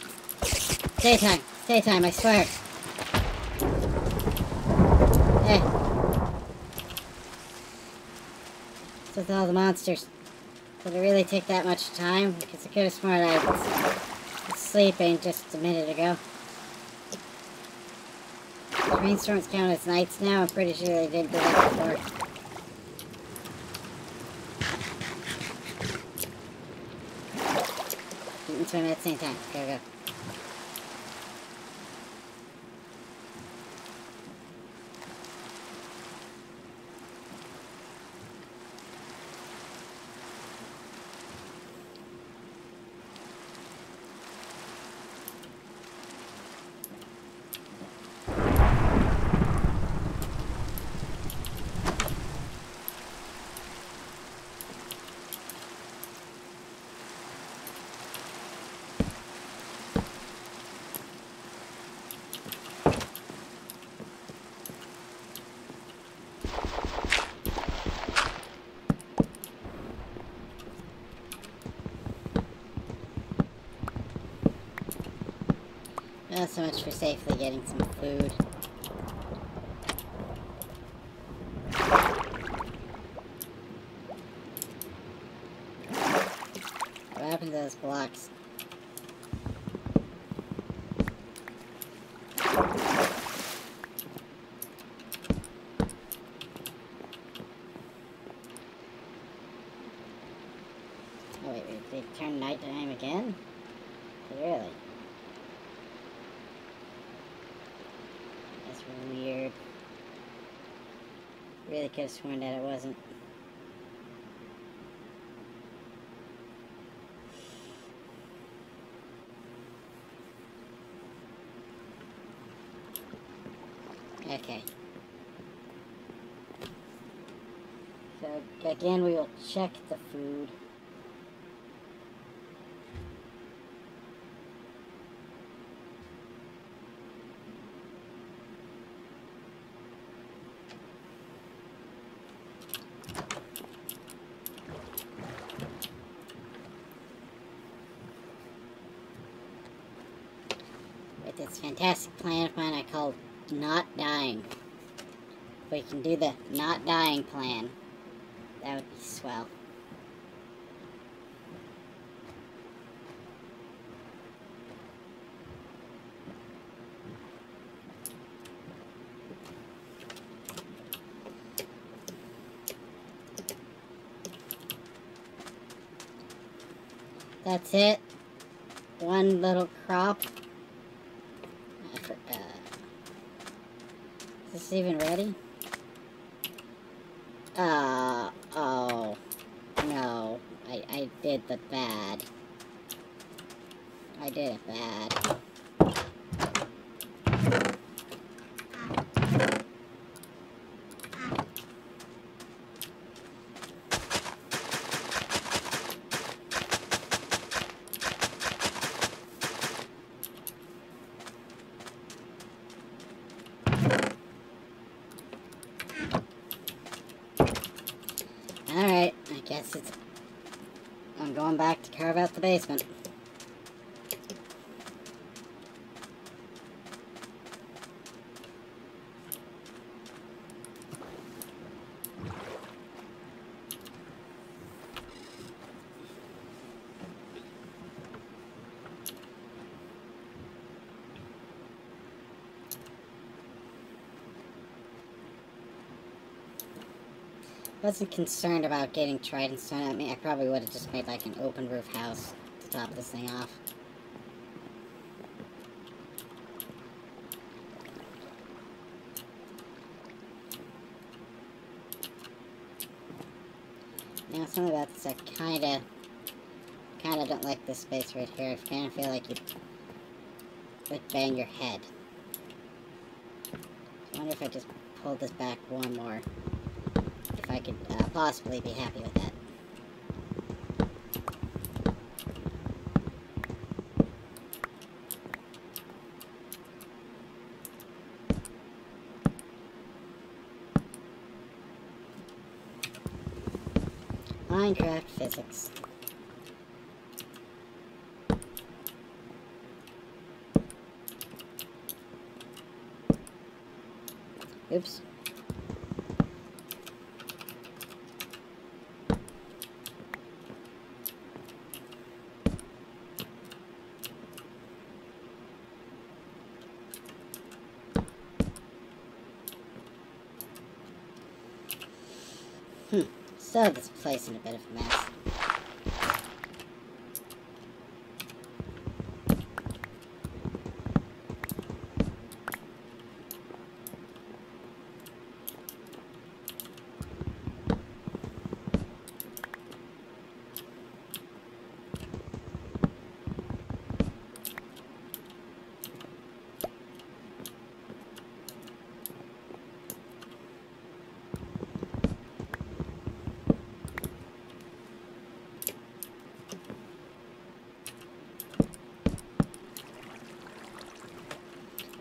Daytime. Daytime, I swear. Eh. What's with all the monsters? Did it really take that much time? Because I could have sworn I was was sleeping just a minute ago. Rainstorms count as nights now? I'm pretty sure they did do that before. Swim at the same time. Go, go. Not so much for safely getting some food. What happened to those blocks? Oh wait, they turn nighttime again? Really? That's weird. Really could have sworn that it wasn't. Okay. So again, we will check the food. with this fantastic plan of mine I call not dying. If we can do the not dying plan, that would be swell. That's it. One little crop. I for- uh, is this even ready? Uh, oh. No. I, I did the bad. I did it bad. going back to carve out the basement. Wasn't concerned about getting tridents stone at me. I probably would have just made like an open roof house to top this thing off. Now, something about this, I kinda, kinda don't like this space right here. I kinda feel like you would bang your head. I wonder if I just pull this back one more. Could uh, possibly be happy with that. Minecraft physics. Oops. Hmm. So this place in a bit of a mess.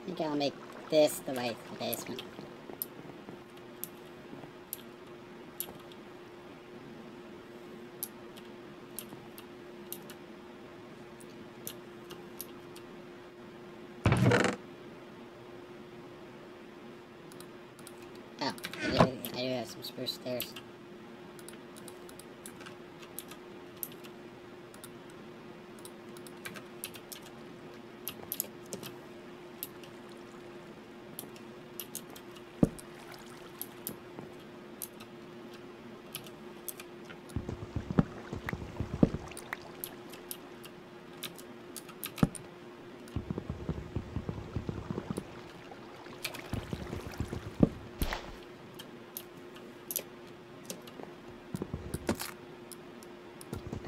I think I'll make this the way to the basement. Oh, I do, I do have some spruce stairs.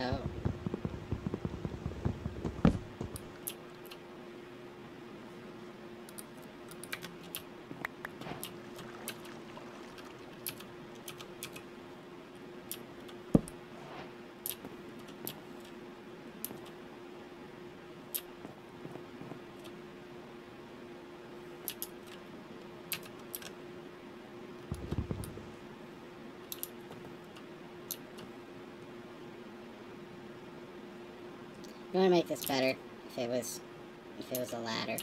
Oh. You want to make this better if it was if it was a ladder.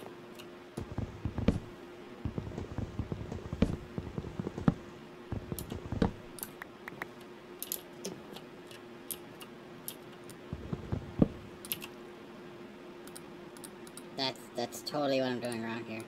That's that's totally what I'm doing wrong here.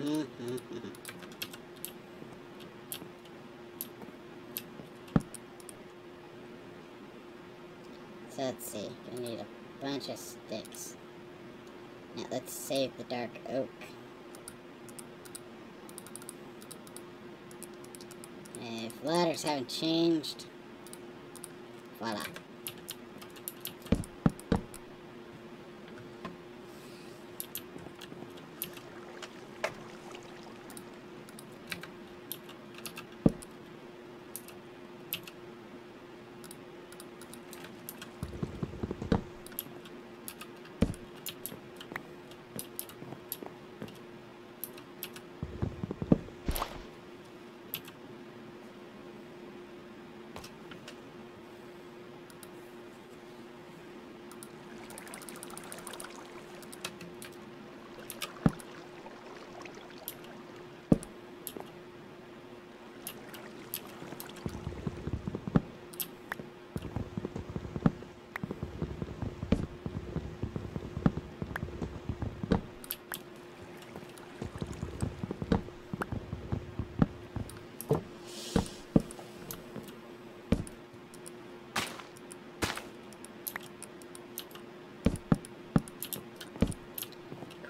so let's see, we need a bunch of sticks. Now let's save the dark oak. If ladders haven't changed, voila.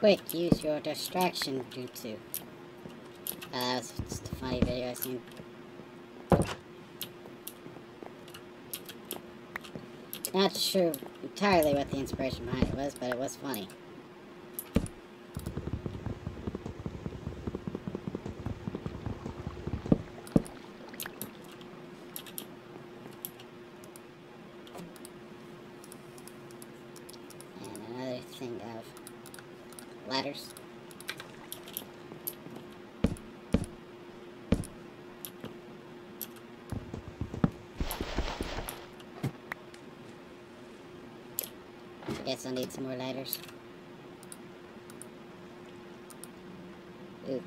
Quick, use your distraction jutsu. Uh, that was just a funny video I seen. Not sure entirely what the inspiration behind it was, but it was funny. And another thing of ladders. I I'll need some more ladders. Ooh.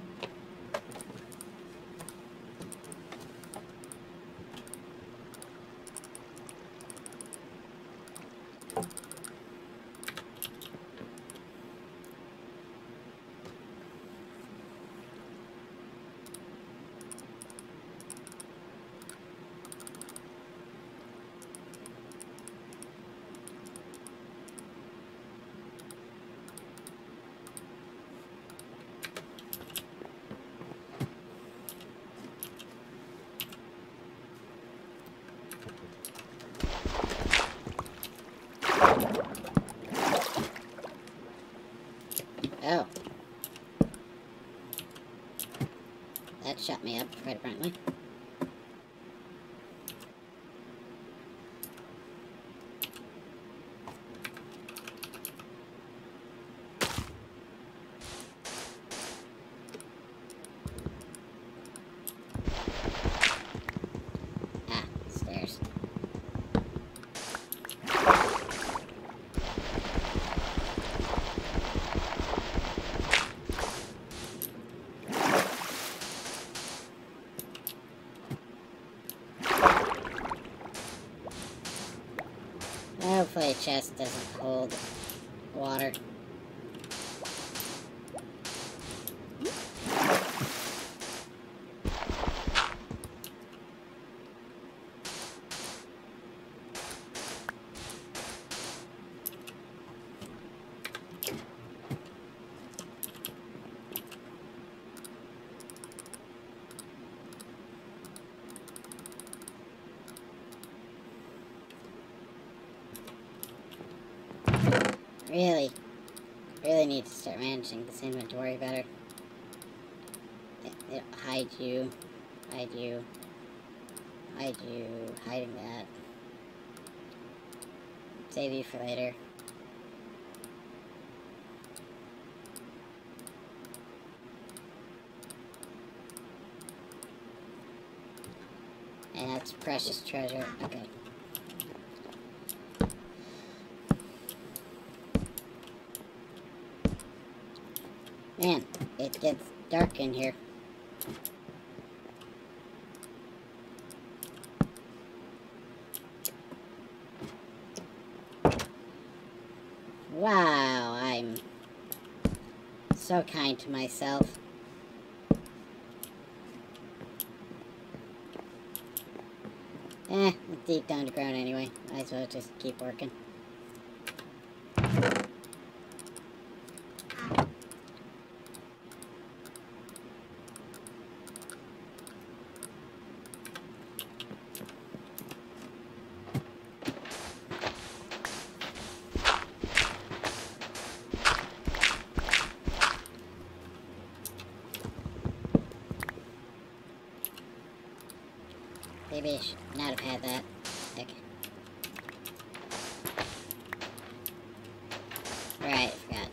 Oh. That shut me up, quite apparently. Ah, stairs. Hopefully a chest doesn't hold water. Really, managing this inventory better. They don't hide you, hide you, hide you, hiding that. Save you for later. And that's precious treasure. Okay. Man, it gets dark in here. Wow, I'm so kind to myself. Eh, deep underground anyway. Might as well just keep working. Maybe I should not have had that. Okay. Right, forgot.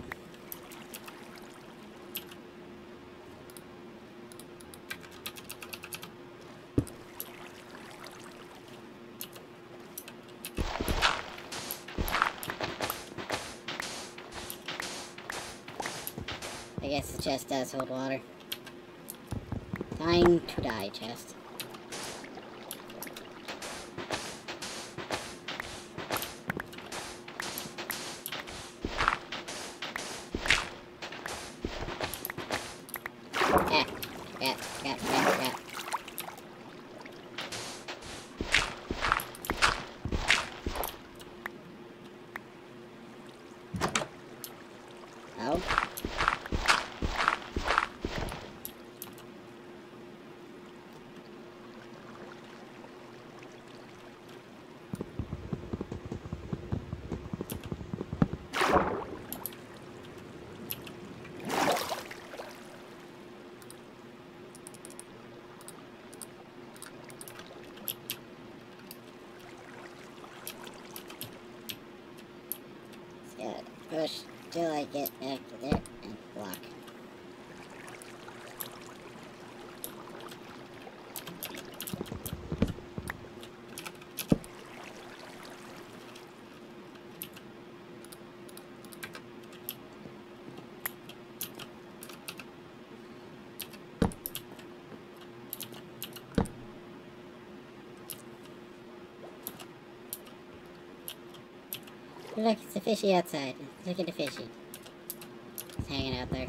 I guess the chest does hold water. Time to die, chest. Ah, rat, rat, rat, rat. Oh. Yeah, push till I get back to there and block. Look, it's a fishy outside. Look at the fishy. It's hanging out there.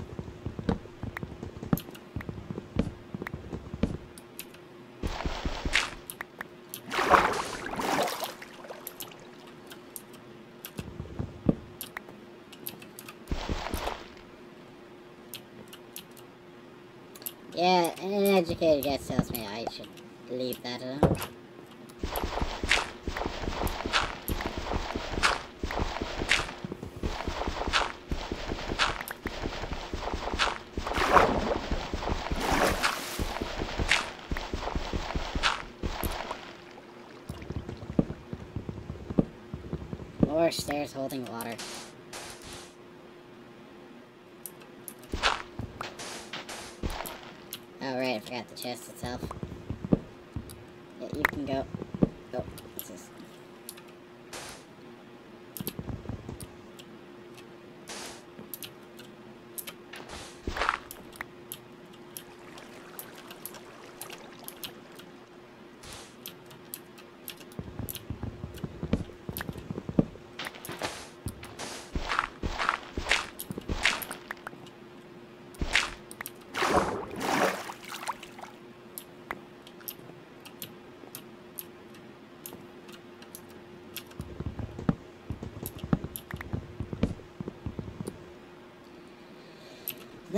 Yeah, an educated guy tells me I should leave that alone. More stairs holding water. Oh right, I forgot the chest itself. Yeah, you can go. Oh, what's this?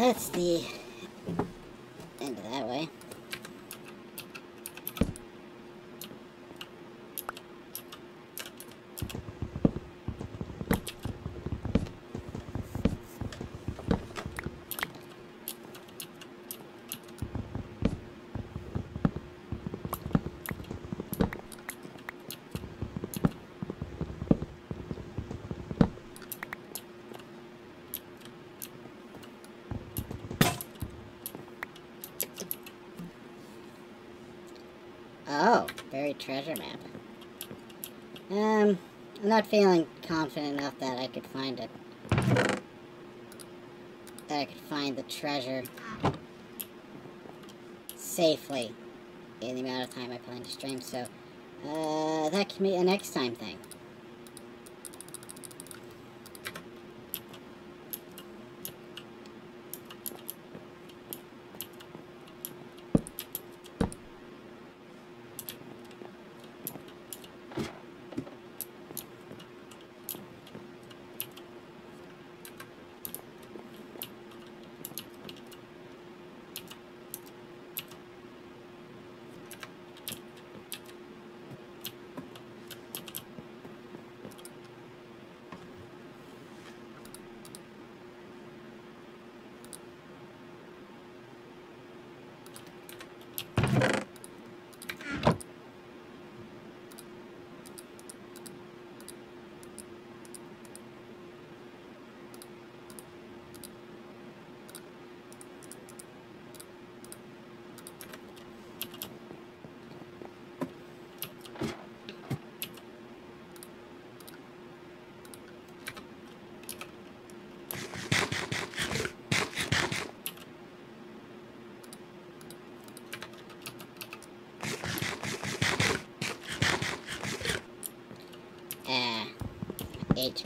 That's the end of that way. Treasure map. Um, I'm not feeling confident enough that I could find it. That I could find the treasure safely in the amount of time I plan to stream, so uh, that can be a next time thing.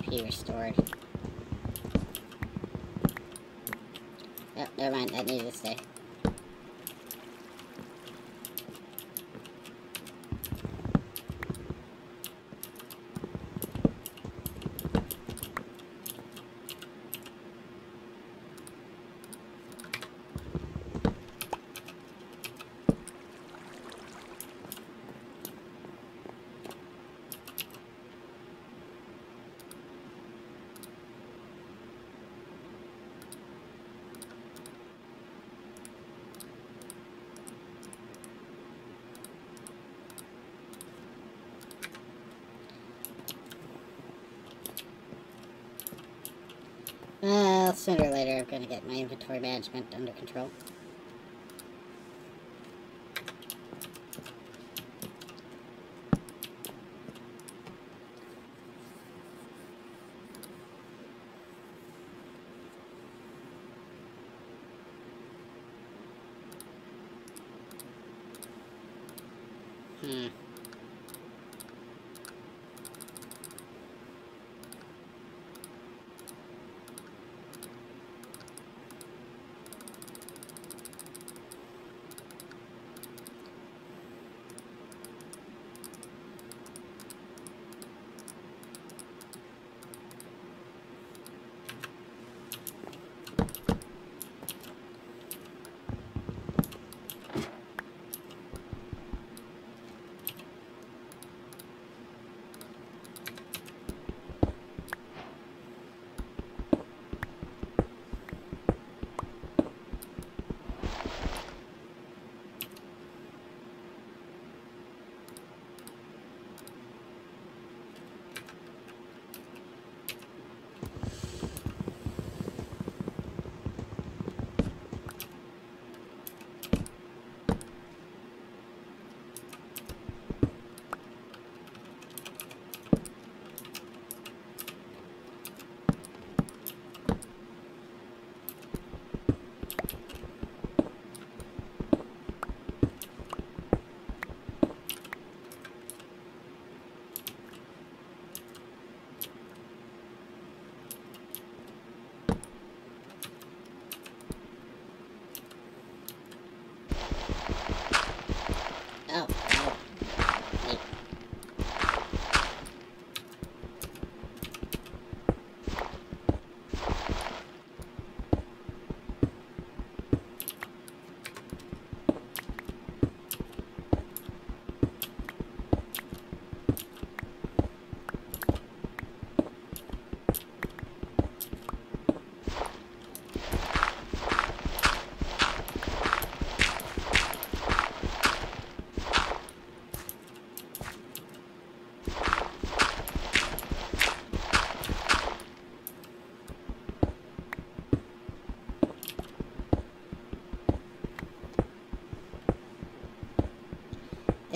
HP restored. Oh, never mind, that needed to stay. Well, sooner or later I'm going to get my inventory management under control.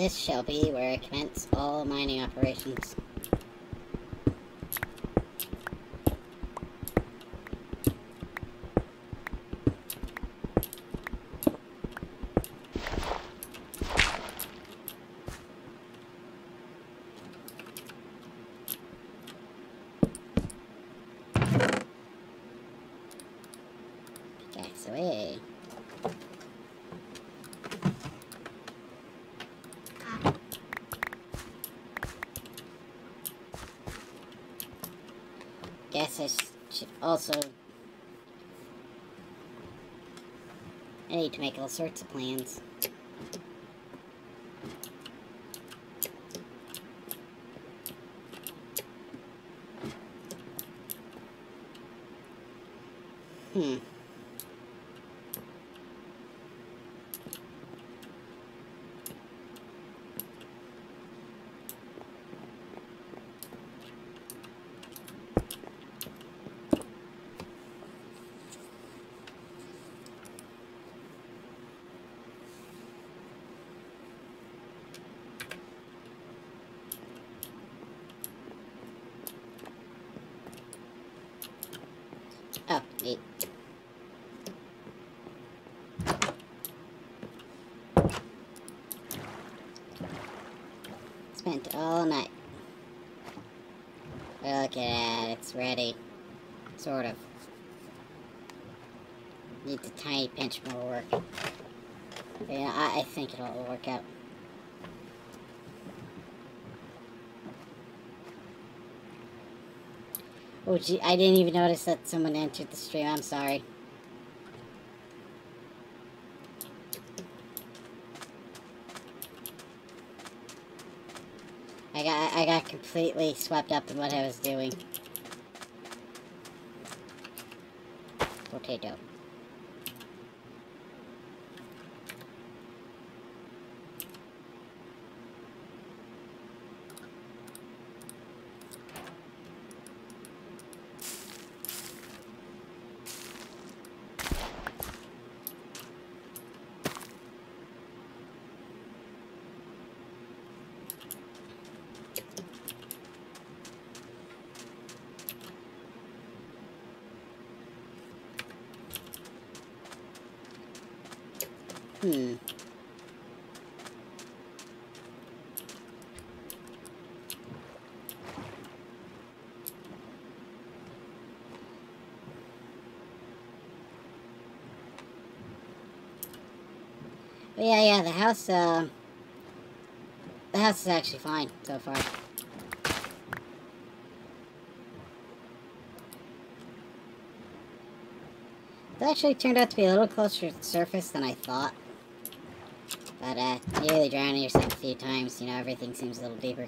This shall be where I commence all mining operations. Gas away. Guess I s- should also. I need to make all sorts of plans. Hmm. Oh, neat. Spent all night. Look at that, it's ready. Sort of. Needs a tiny pinch more work. Yeah, I, I think it'll work out. Oh gee, I didn't even notice that someone entered the stream, I'm sorry. I got I got completely swept up in what I was doing. Potato. Hmm. But yeah, yeah, the house, uh, the house is actually fine so far. It actually turned out to be a little closer to the surface than I thought. But, uh, nearly drowning yourself a few times, you know, everything seems a little deeper.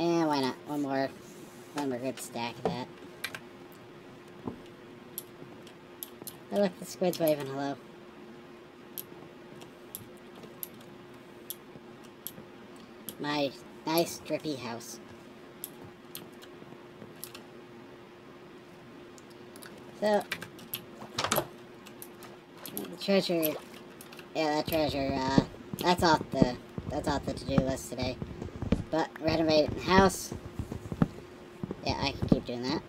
And why not? One more, one more good stack of that. Oh look, the squid's waving hello. My nice drippy house. So, the treasure, yeah, that treasure, uh, that's off the, that's off the to-do list today. But renovating the house, yeah, I can keep doing that.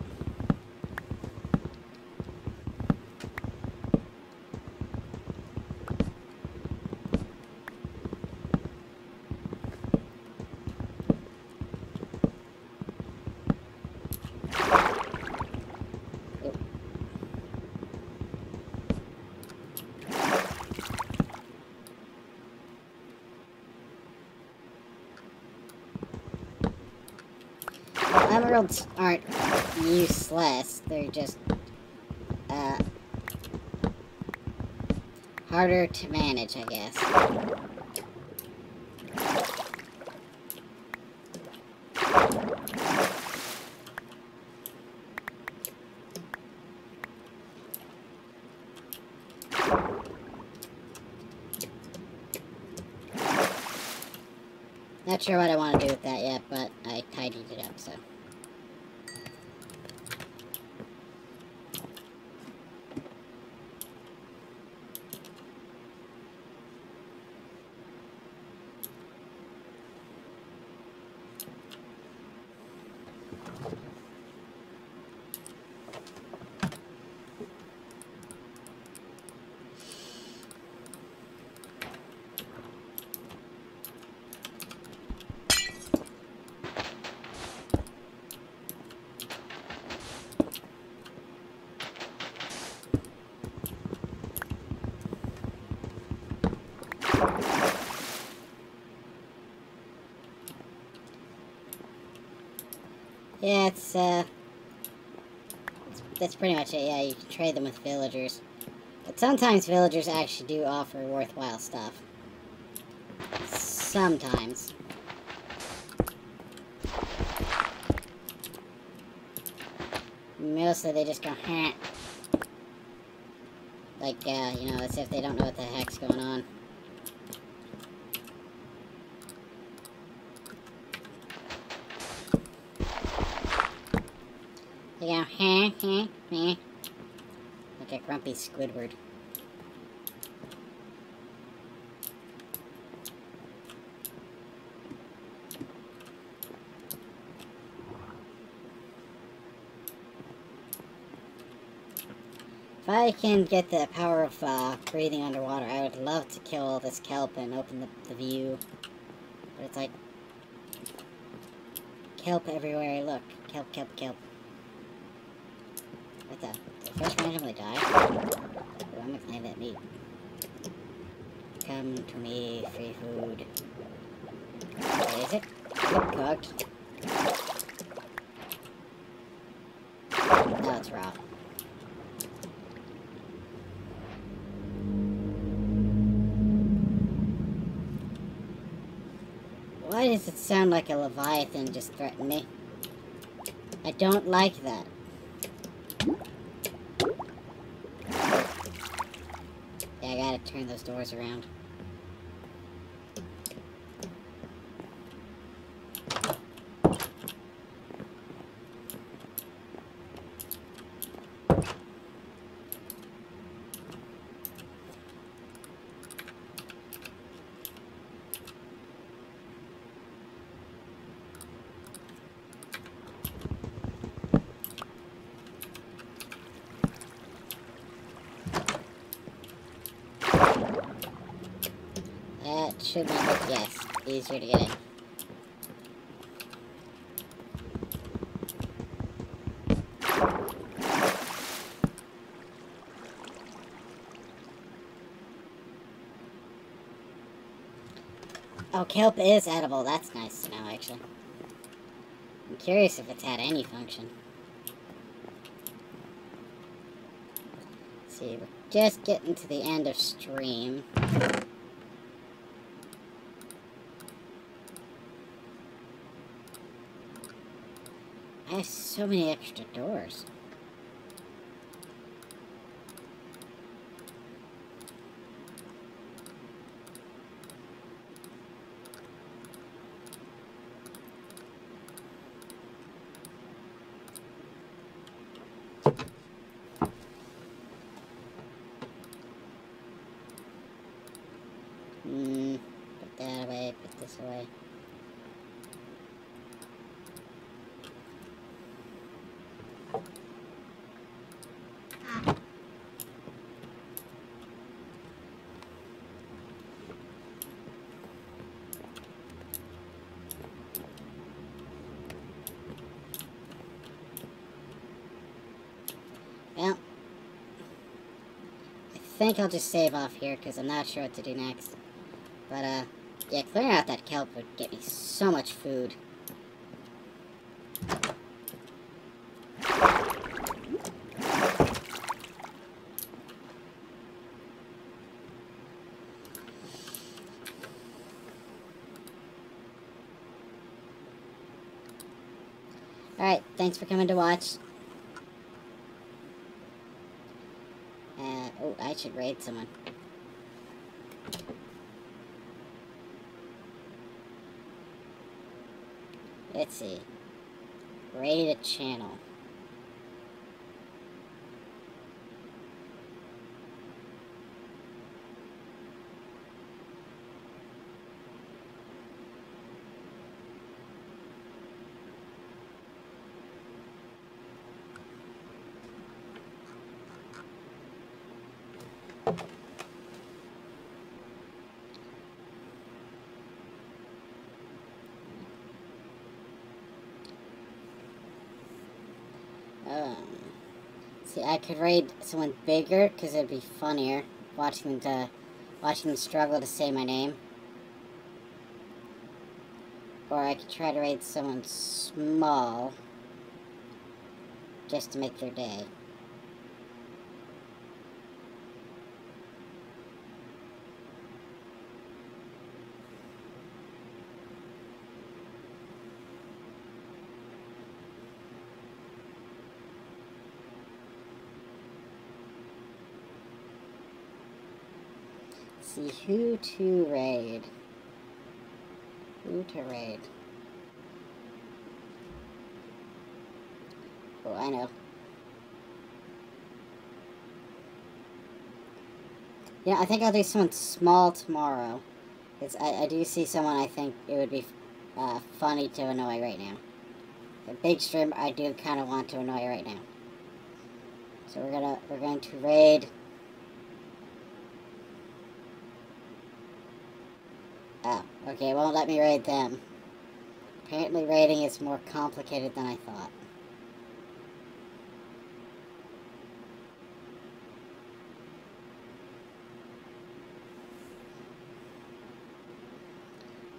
Aren't useless, they're just, uh, harder to manage, I guess. Not sure what I want to do with that yet, but I tidied it up, so. Yeah, it's, uh... That's pretty much it, yeah, you can trade them with villagers. But sometimes villagers actually do offer worthwhile stuff. Sometimes. Mostly they just go, Heh. Like, uh, you know, as if they don't know what the heck's going on. Eh. Like a grumpy Squidward. If I can get the power of uh, breathing underwater, I would love to kill all this kelp and open the, the view. But it's like... Kelp everywhere I look. Kelp, kelp, kelp. The? The? Ooh, I'm gonna that meat. Come to me, free food. Wait, is it cooked? No, it's raw. Why does it sound like a Leviathan just threatened me? I don't like that. Gotta turn those doors around. That should be, easier to get in. Oh, kelp is edible. That's nice to know, actually. I'm curious if it's had any function. Let's see, we're just getting to the end of stream. I have so many extra doors. Hmm, put that away, put this away. Well, I think I'll just save off here because I'm not sure what to do next. But, uh, yeah, clearing out that kelp would get me so much food. Alright, thanks for coming to watch. Uh, oh, I should raid someone. Let's see. Raid a channel. Um, see, I could raid someone bigger because it'd be funnier watching them watching them struggle to say my name. Or I could try to raid someone small just to make their day. See who to raid. Who to raid. Oh, I know. Yeah, I think I'll do someone small tomorrow. Because I, I do see someone I think it would be uh, funny to annoy right now. A big stream I do kind of want to annoy right now. So we're gonna we're going to raid Okay, won't let me raid them. Apparently raiding is more complicated than I thought.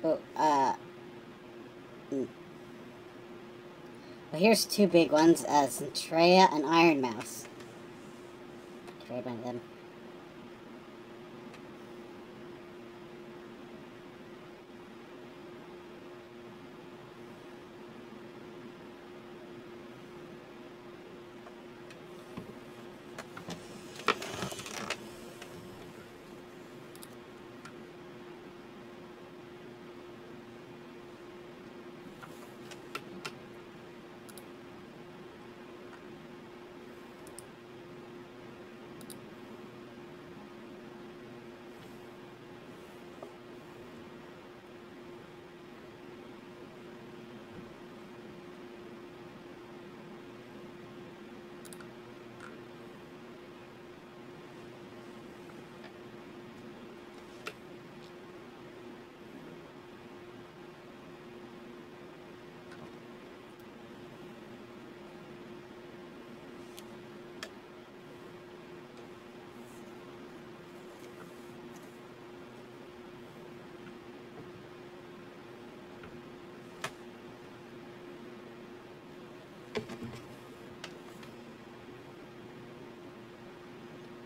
Oh, uh... Well, here's two big ones, uh, Centrea and Ironmouse. Trade them.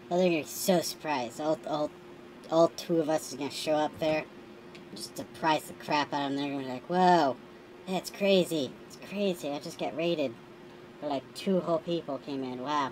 Oh, they're gonna be so surprised. All, all, all two of us are gonna show up there, just surprise the crap out of them. They're gonna be like, "Whoa, that's crazy! It's crazy! I just got raided." But like two whole people came in. Wow.